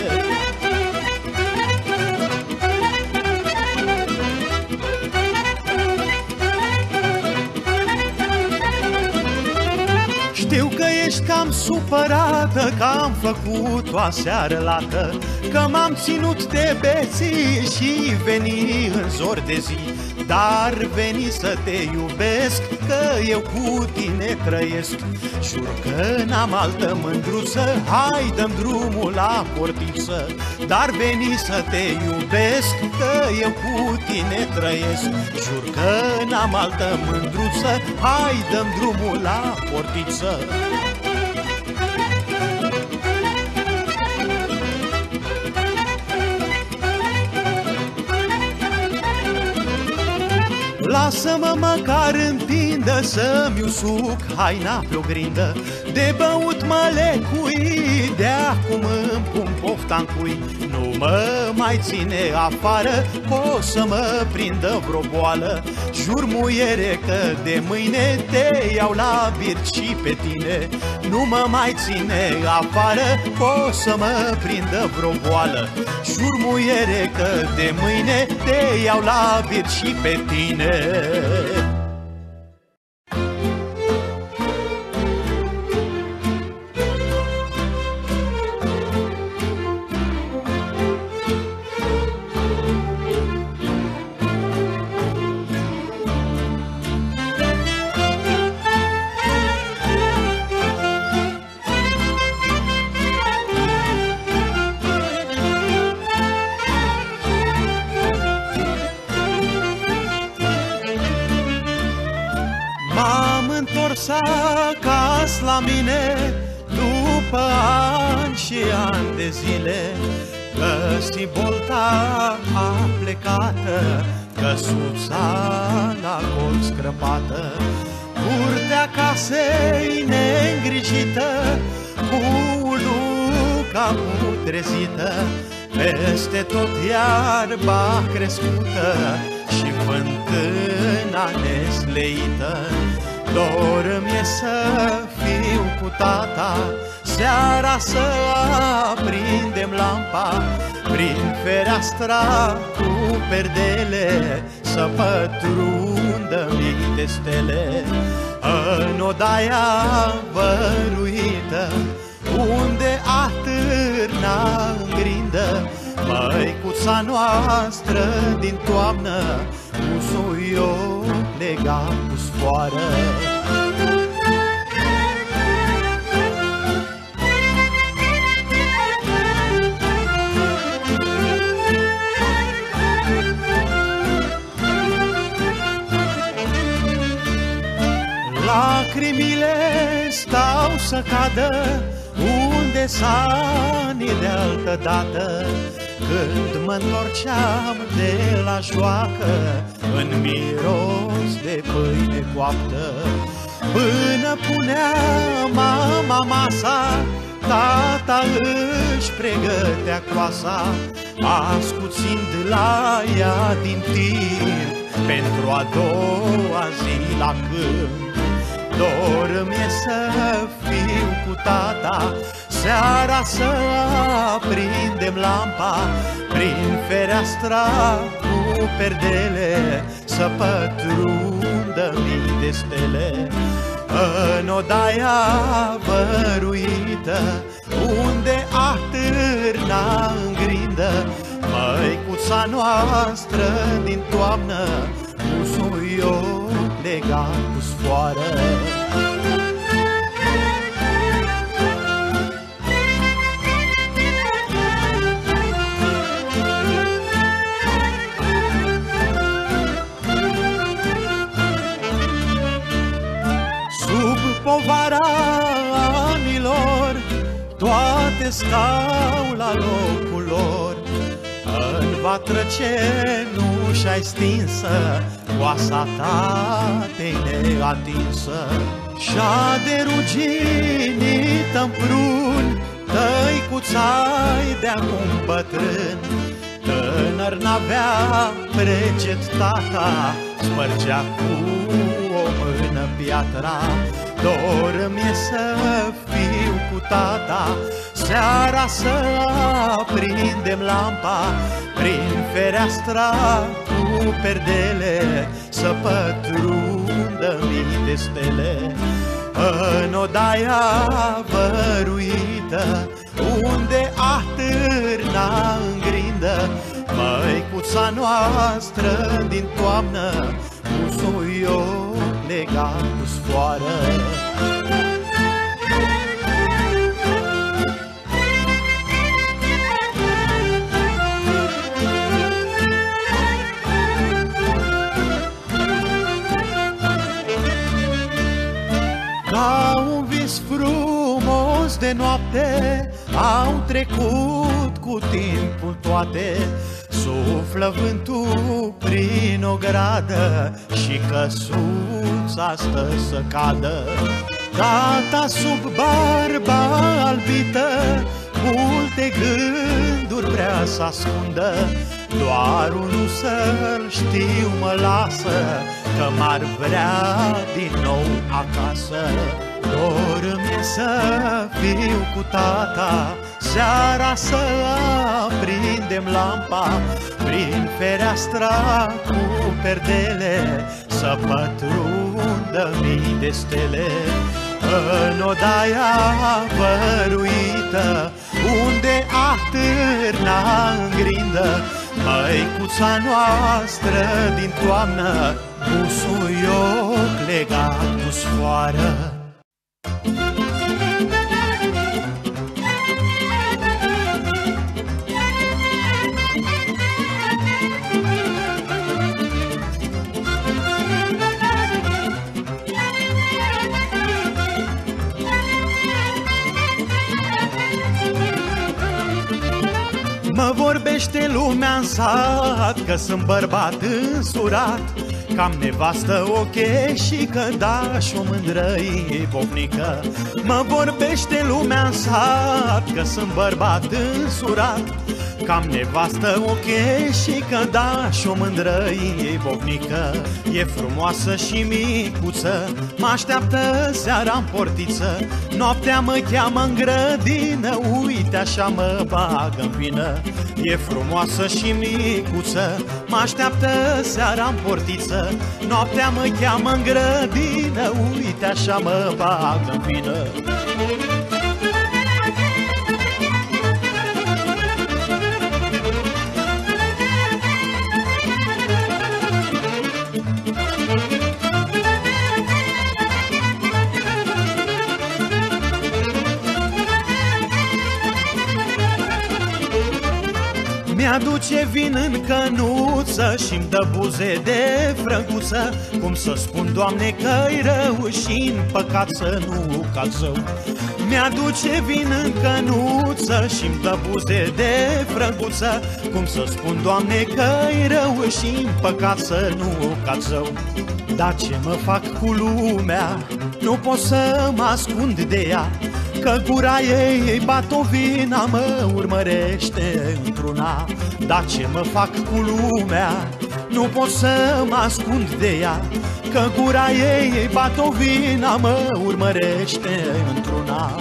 Știu că ești cam supărată Că am făcut o aseară lată Că m-am ținut de beții Și veni în zor de zi dar veni să te iubesc Că eu cu tine trăiesc. Jur că n-am altă mândruță Hai dăm drumul la portiță. Dar veni să te iubesc Că eu cu tine trăiesc. Jur că n-am altă mândruță Hai dăm drumul la portiță Lasă-mă măcar în pindă Să-mi usuc haina pe grindă De băut mă lecui De acum îmi pun pofta în cui Nu mă mai ține afară O să mă prindă vreo boală. Jur muiere că de mâine Te iau la și pe tine. Nu mă mai ține afară O să mă prindă vreo boală. Jur muiere că de mâine Te iau la și pe tine putrezită Peste tot iarba crescută Și fântâna nesleită. Dor mi să fiu cu tata Seara să aprindem lampa Prin fereastra cu perdele Să pătrundă mii de stele. În odaia văruită Unde atârna în grindă Măicuța noastră din toamnă Cu suio legat cu sfoară. Lacrimile stau să cadă Unde sani de altă dată Când mă întorceam de la joacă În miros de pâine coaptă Până punea mama masa Tata își pregătea coasa Ascuțind la ea din timp Pentru a doua zi la câmp Dor mi să fiu cu tata. Seara să aprindem lampa Prin fereastra cu perdele Să pătrundă mii de stele. În odaia văruită Unde atârna în grindă Măicuța noastră din toamnă Cu suior legat cu sfoară. Sub povara anilor Toate stau la locul lor În vatră cenușa-i stinsă Coasa tatei neatinsă Și-a de ruginită prun Tăicuțai de-acum bătrân. Tânăr n-avea preget tata Spărgea cu o mână piatra. Dor mi să fiu cu tata Seara să aprindem lampa Prin fereastra cu perdele Să pătrundă mii de stele. În odaia văruită Unde atârna în grindă Măicuța noastră din toamnă Cu suio legat cu sfoară Ca un vis frumos de noapte Au trecut cu timpul toate. Suflă vântul prin o gradă Și căsuța stă să cadă. Tata sub barba albită Multe gânduri vrea să ascundă. Doar unul să-l știu mă lasă Că m-ar vrea din nou acasă. Dor mi să fiu cu tata Seara să aprindem lampa Prin fereastra cu perdele Să pătrundă mii de stele. În odaia văruită Unde atârna în grindă Măicuța noastră din toamnă cu suioc legat cu sfoară. Mă vorbește lumea în sat Că sunt bărbat însurat Cam nevastă ok și că da și o mândră bovnică Mă vorbește lumea în sat Că sunt bărbat însurat Cam nevastă ok și că da și o mândră bovnică E frumoasă și micuță Mă așteaptă seara în portiță. Noaptea mă cheamă în grădină Uite așa mă bagă în vină. E frumoasă și micuță Mă așteaptă seara în portiță. Noaptea mă cheamă în grădină Uite așa mă bagă în vină Mi-aduce vin în cănuță și-mi dă buze de frăguță. Cum să spun, Doamne, că-i rău și în păcat să nu cad zău. Mi-aduce vin în cănuță și-mi dă buze de frăguță. Cum să spun, Doamne, că-i rău și în păcat să nu cad zău. Dar ce mă fac cu lumea, nu pot să mă ascund de ea Că gura ei batovina mă urmărește într-una. Dar ce mă fac cu lumea, nu pot să mă ascund de ea. Că gura ei batovina mă urmărește într-una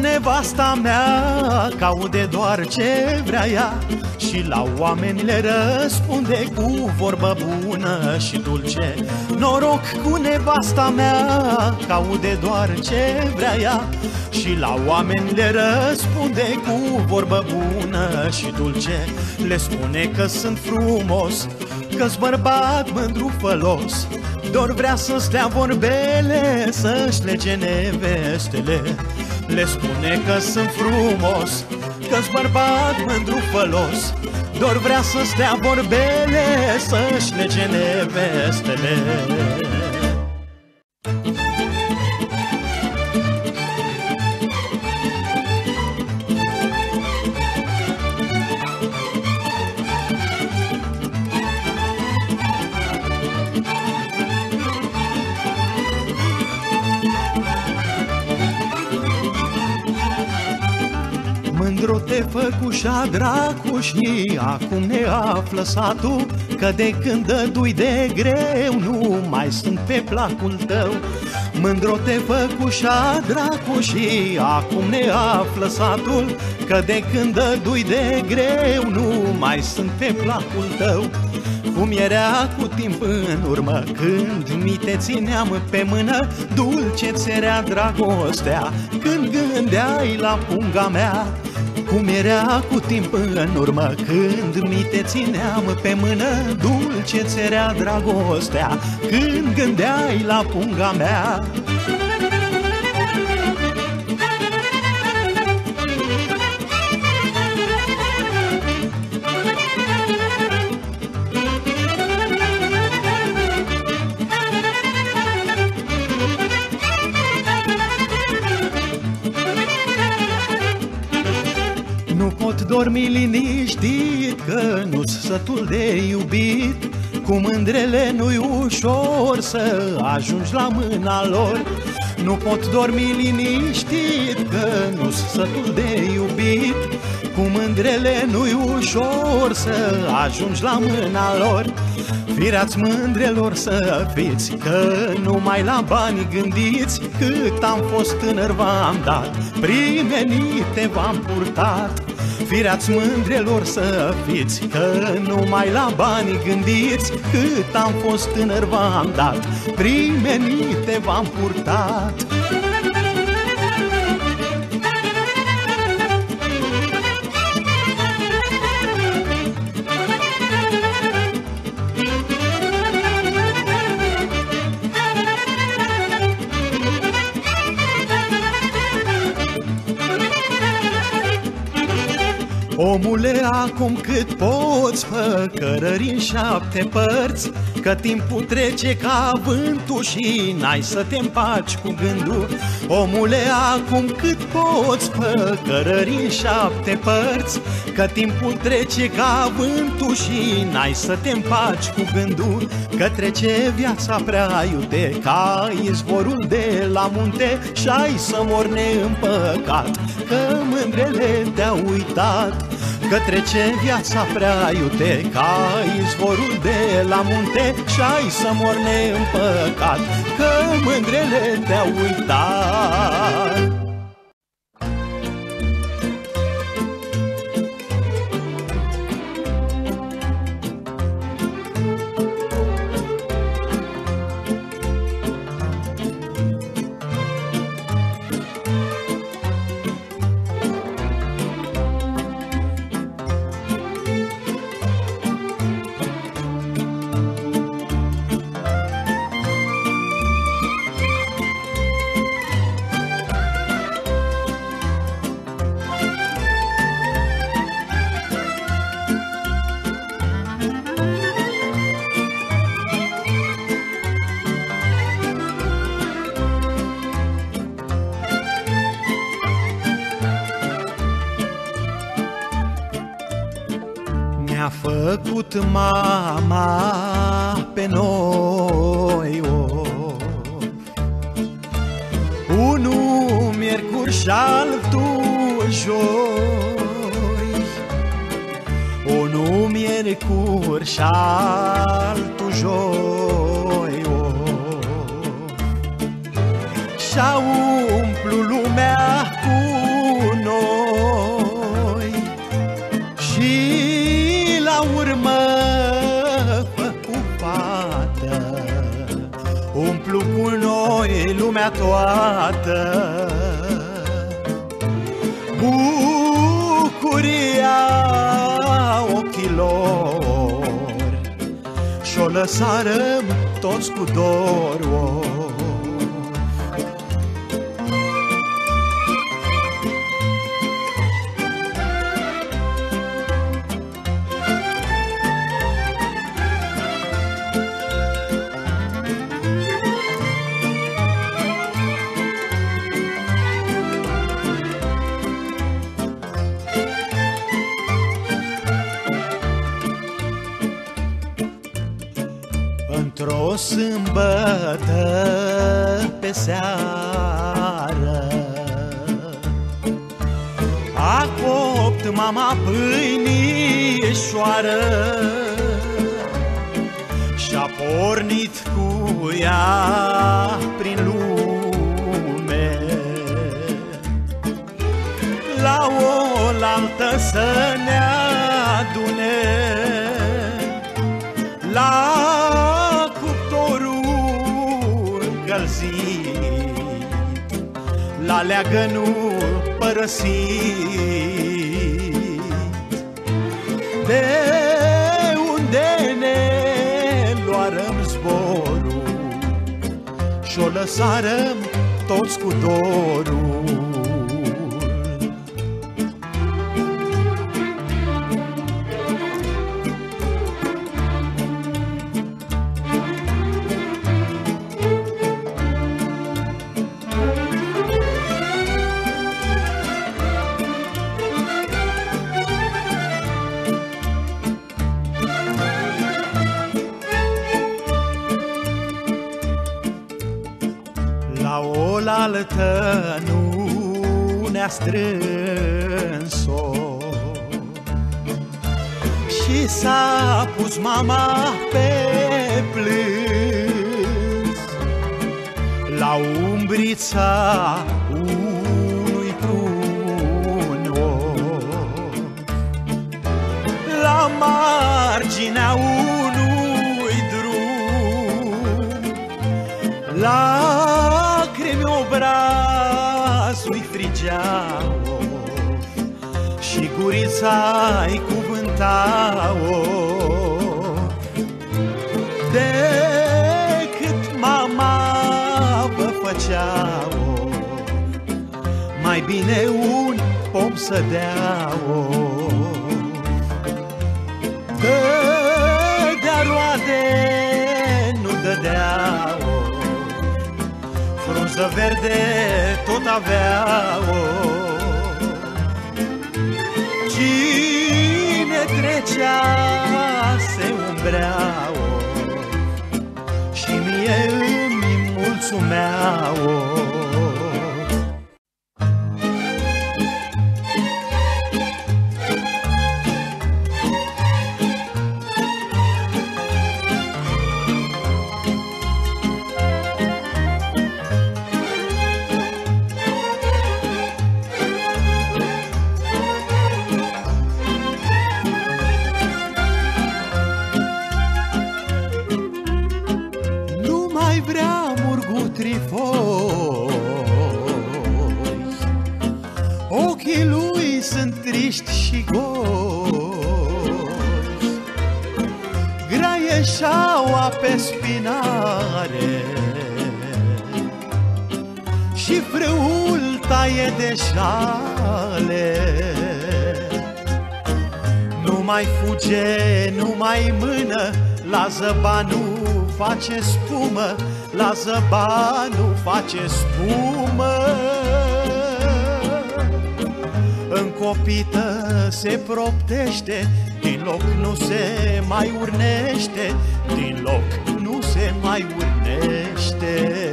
nevasta mea Caude doar ce vrea ea. Și la oameni le răspunde Cu vorbă bună și dulce. Noroc cu nevasta mea Caude doar ce vrea ea. Și la oameni le răspunde Cu vorbă bună și dulce. Le spune că sunt frumos Că-s bărbat mândru fălos. Doar vrea să stea vorbele Să-și lege nevestele Le spune că sunt frumos Că-s bărbat mândru fălos Doar vrea să stea vorbele Să-și lege nevestele făcușa dracu și acum ne află satul Că de când dădui de greu nu mai sunt pe placul tău. Mândru te făcușa dracu și acum ne află satul Că de când dădui de greu nu mai sunt pe placul tău. Cum era cu timp în urmă Când mi te țineam pe mână Dulce ți-era dragostea Când gândeai la punga mea cum era cu timp în urmă Când mi te țineam pe mână Dulce ți-era dragostea Când gândeai la punga mea dormi liniștit Că nu-s sătul de iubit. Cu mândrele nu-i ușor Să ajungi la mâna lor. Nu pot dormi liniștit Că nu-s sătul de iubit. Cu mândrele nu-i ușor Să ajungi la mâna lor. Firați mândrelor să fiți Că numai la bani gândiți. Cât am fost tânăr v-am dat Primenite v-am purtat Firați mândrelor să fiți Că numai la bani gândiți Cât am fost tânăr v-am dat Primenite v-am purtat Omule, acum cât poți, fă cărări în șapte părți Că timpul trece ca vântul și n-ai să te împaci cu gândul. Omule, acum cât poți, fă cărări în șapte părți Că timpul trece ca vântul și n-ai să te împaci cu gândul. Că trece viața prea iute ca izvorul de la munte Și ai să mor neîmpăcat Că mândrele te-au uitat Că trece viața prea iute Ca izvorul de la munte Și ai să mor neîmpăcat Că mândrele te-au uitat făcut mama pe noi of. Unul miercuri și altul joi Unul miercuri și altul joi toată. Bucuria ochilor Și-o lăsarăm toți cu dor sâmbătă pe seară. A copt mama pâinișoară Și-a pornit cu ea prin lume. La oaltă să ne La leagănul părăsit De unde ne luarăm zborul Și-o lăsarăm toți cu dorul mâine un pom să dea o Că de roade nu dădea o Frunză verde tot avea o Cine trecea se umbrea o Și mie îmi mulțumea o Graie șaua pe spinare. Și frâul taie de șale. Nu mai fuge, nu mai mână La zăba nu face spumă la zăbanu face spumă. Încopită se proptește Din loc nu se mai urnește Din loc nu se mai urnește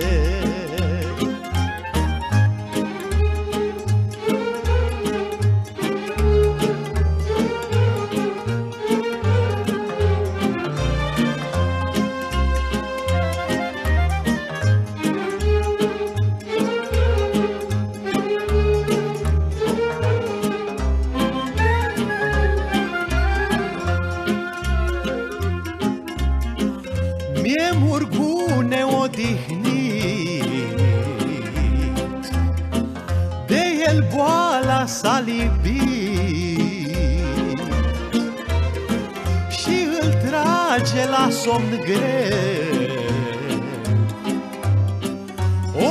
trage la somn greu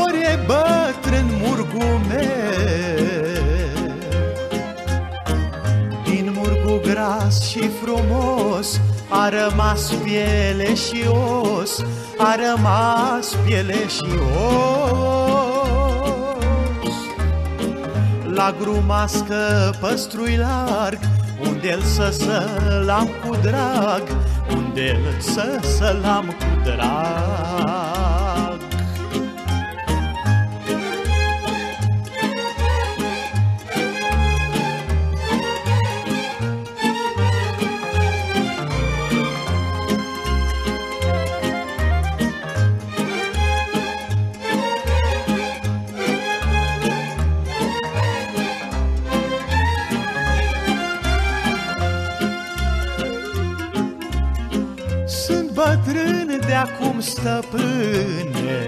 Ori e bătrân murgumeu Din murgu gras și frumos a rămas piele și os, a rămas piele și os. La grumască păstrui larg, unde-l să să-l cu drag, unde-l să să-l cu drag. Stăpâne.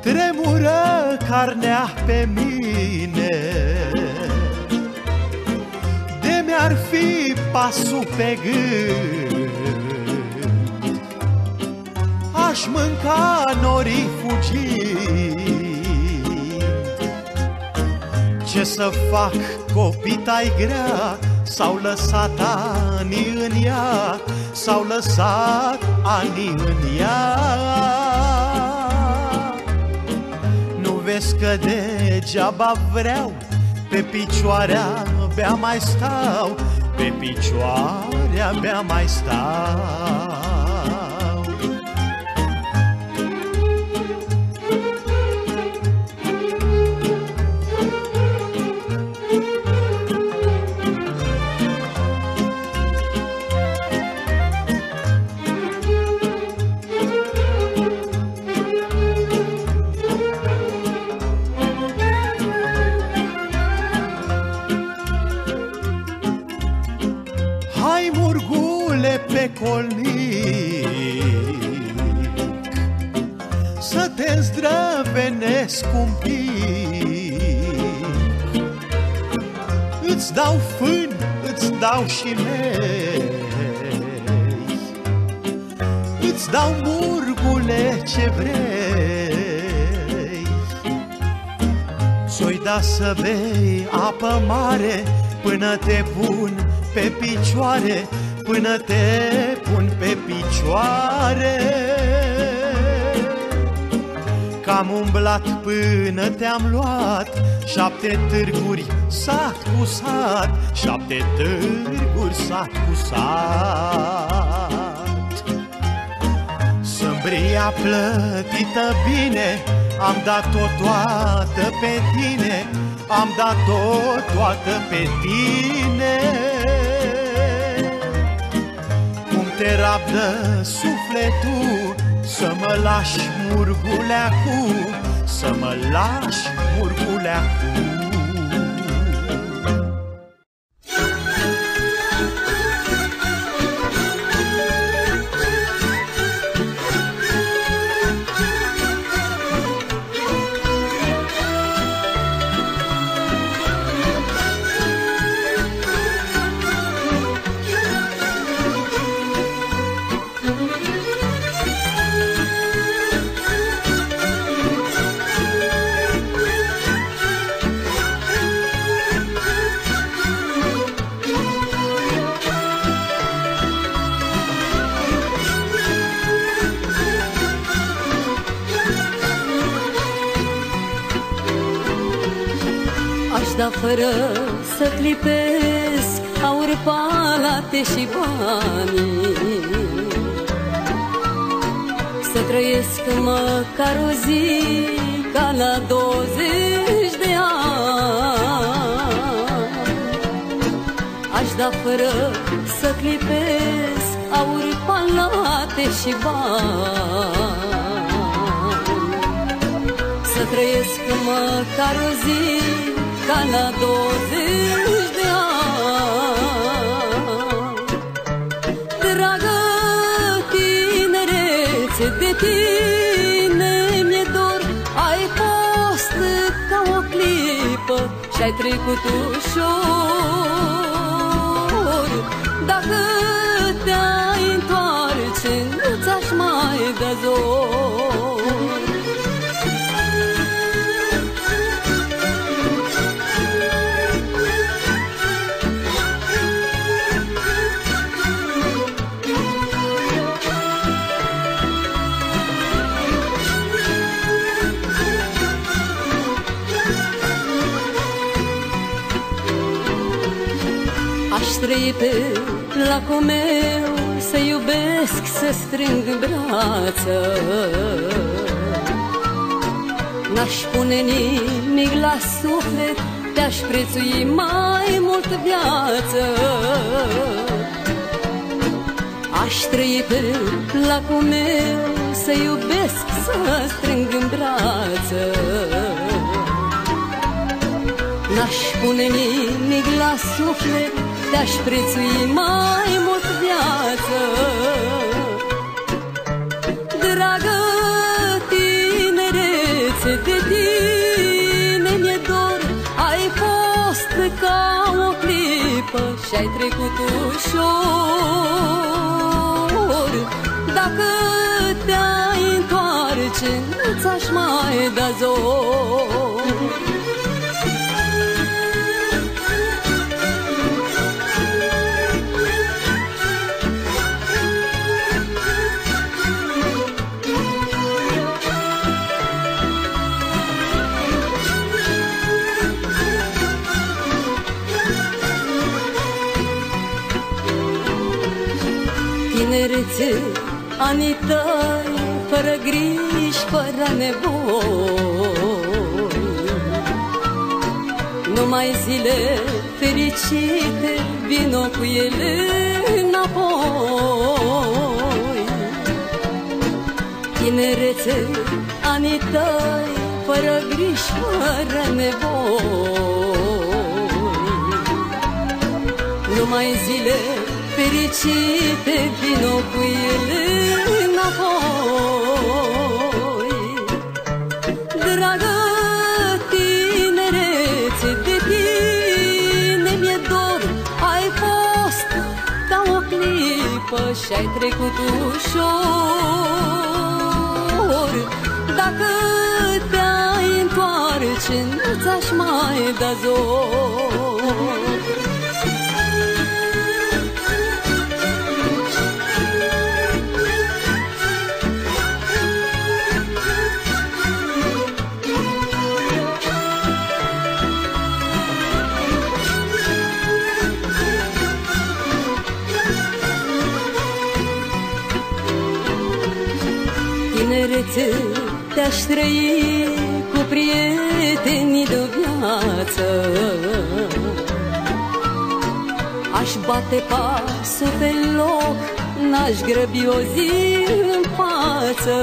Tremură carnea pe mine. De mi-ar fi pasul pe gând Aș mânca norii fugind Ce să fac copii tai grea S-au lăsat ani în ea S-au lăsat ani în ea. Nu vezi că degeaba vreau Pe picioare abia mai stau Pe picioare abia mai stau pe colnic Să te zdrăvenesc un pic. Îți dau fân, îți dau și mei. Îți dau murgule ce vrei. Ți-o-i da să bei apă mare Până te pun pe picioare până te pun pe picioare. Că am umblat până te-am luat Șapte târguri, sat cu sat Șapte târguri, sat cu sat Sâmbria plătită bine Am dat-o toată pe tine Am dat-o toată pe tine te rabdă sufletul să mă lași murguleacu Să mă lași murguleacu clipesc Aur, palate și bani. Să trăiesc măcar o zi ca la 20 de ani. Dragă tinerețe, de tine mi-e dor. Ai fost ca o clipă și-ai trecut ușor Dacă te-ai întoarce, nu ți-aș mai da zor trăi pe placul meu Să iubesc, să strâng brață. N-aș pune nimic la suflet Te-aș prețui mai mult viață. Aș trăi pe placul meu Să iubesc, să strâng în brață. N-aș pune nimic la suflet te-aș prețui mai mult viață. Dragă tinerețe, de tine mi-e dor. Ai fost ca o clipă și-ai trecut ușor. Dacă te-ai întoarce, nu ți-aș mai da zor anii tăi, fără griji, fără nevoi. Numai zile fericite, vino cu ele înapoi. Tinerețe, anii tăi, fără griji, fără nevoi. Numai zile fericite vino cu ele înapoi Dragă tinerețe, de tine mi-e dor. Ai fost ca o clipă și-ai trecut ușor. Dacă te-ai întoarce, nu ți-aș mai da zor te-aș trăi cu prietenii de viață. Aș bate pasul pe loc, n-aș grăbi o zi în față.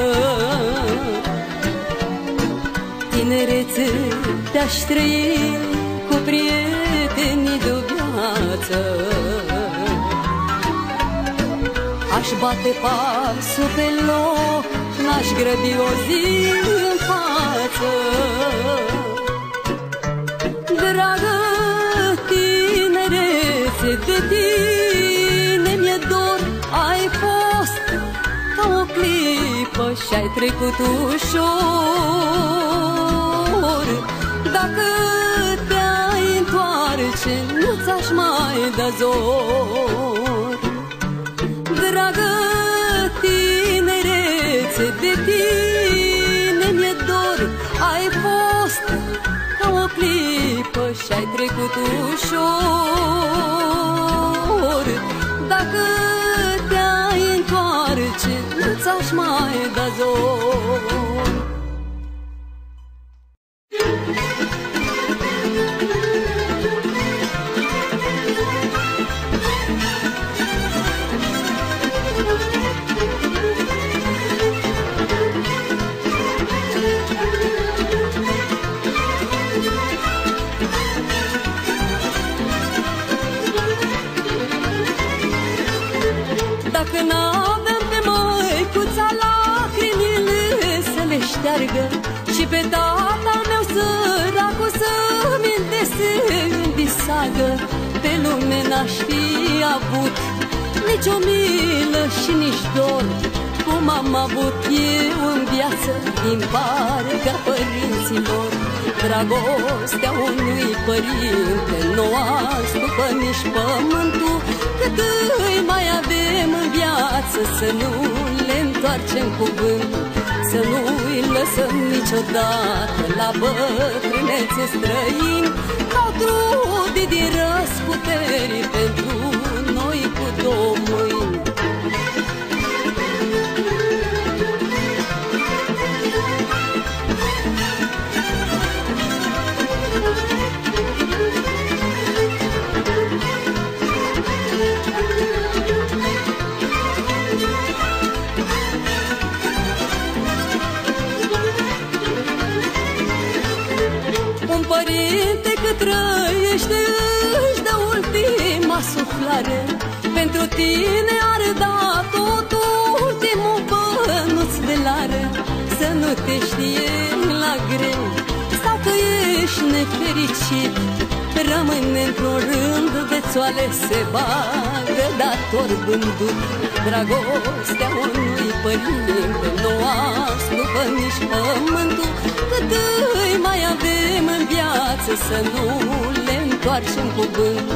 Tinerețe te-aș trăi cu prietenii de viață. Aș bate pasul pe loc, n-aș grăbi o zi în față. Dragă tinerețe, de tine mi-e dor. Ai fost ca o clipă și-ai trecut ușor. Dacă te-ai întoarce, nu ți-aș mai da zor. Dragă tinerețe, de tine mi-e dor. Ai fost ca o clipă și-ai trecut ușor. Dacă te-ai întoarce, nu ți-aș mai da zor Dragostea unui părinte. Nu azi după nici pământul Cât îi mai avem în viață să nu le întoarcem cuvântul Să nu îi lăsăm niciodată la bătrânețe străini. Au trudit din răsputeri pentru noi cu două mâini trăiește își dă ultima suflare. Pentru tine ar da tot ultimul bănuț de lară Să nu te știe la greu sau că ești nefericit. Rămâne într-un rând de țoale se bagă dator vândut. Dragostea unui părinte nu azi după nici pământul Cât îi mai avem în viață să nu le întoarcem cuvânt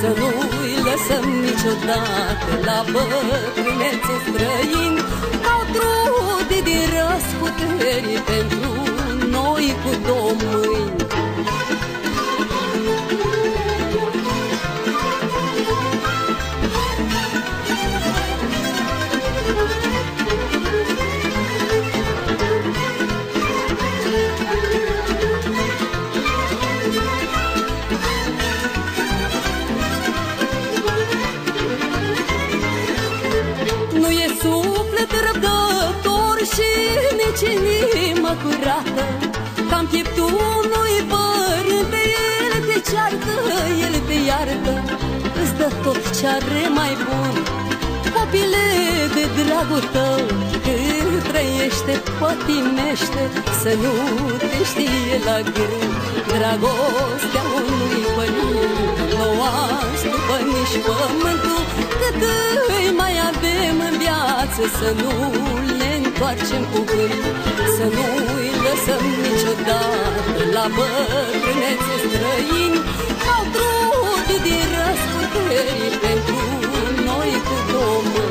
Să nu îi lăsăm niciodată la bătrânețe străini. Au trudit din răsputeri pentru noi cu două mâini nici inimă curată Cam pieptul unui părinte, el te ceartă, el te iartă Îți dă tot ce are mai bun. Copile de dragul tău Cât trăiește, pătimește Să nu te știe la greu Dragostea unui părinte Nu azi după nici pământul Cât îi mai avem în viață Să nu le întoarcem cu gând. Să nu-i lăsăm niciodată la bătrânețe străini. Au trudul din răscuterii pentru noi cu domnul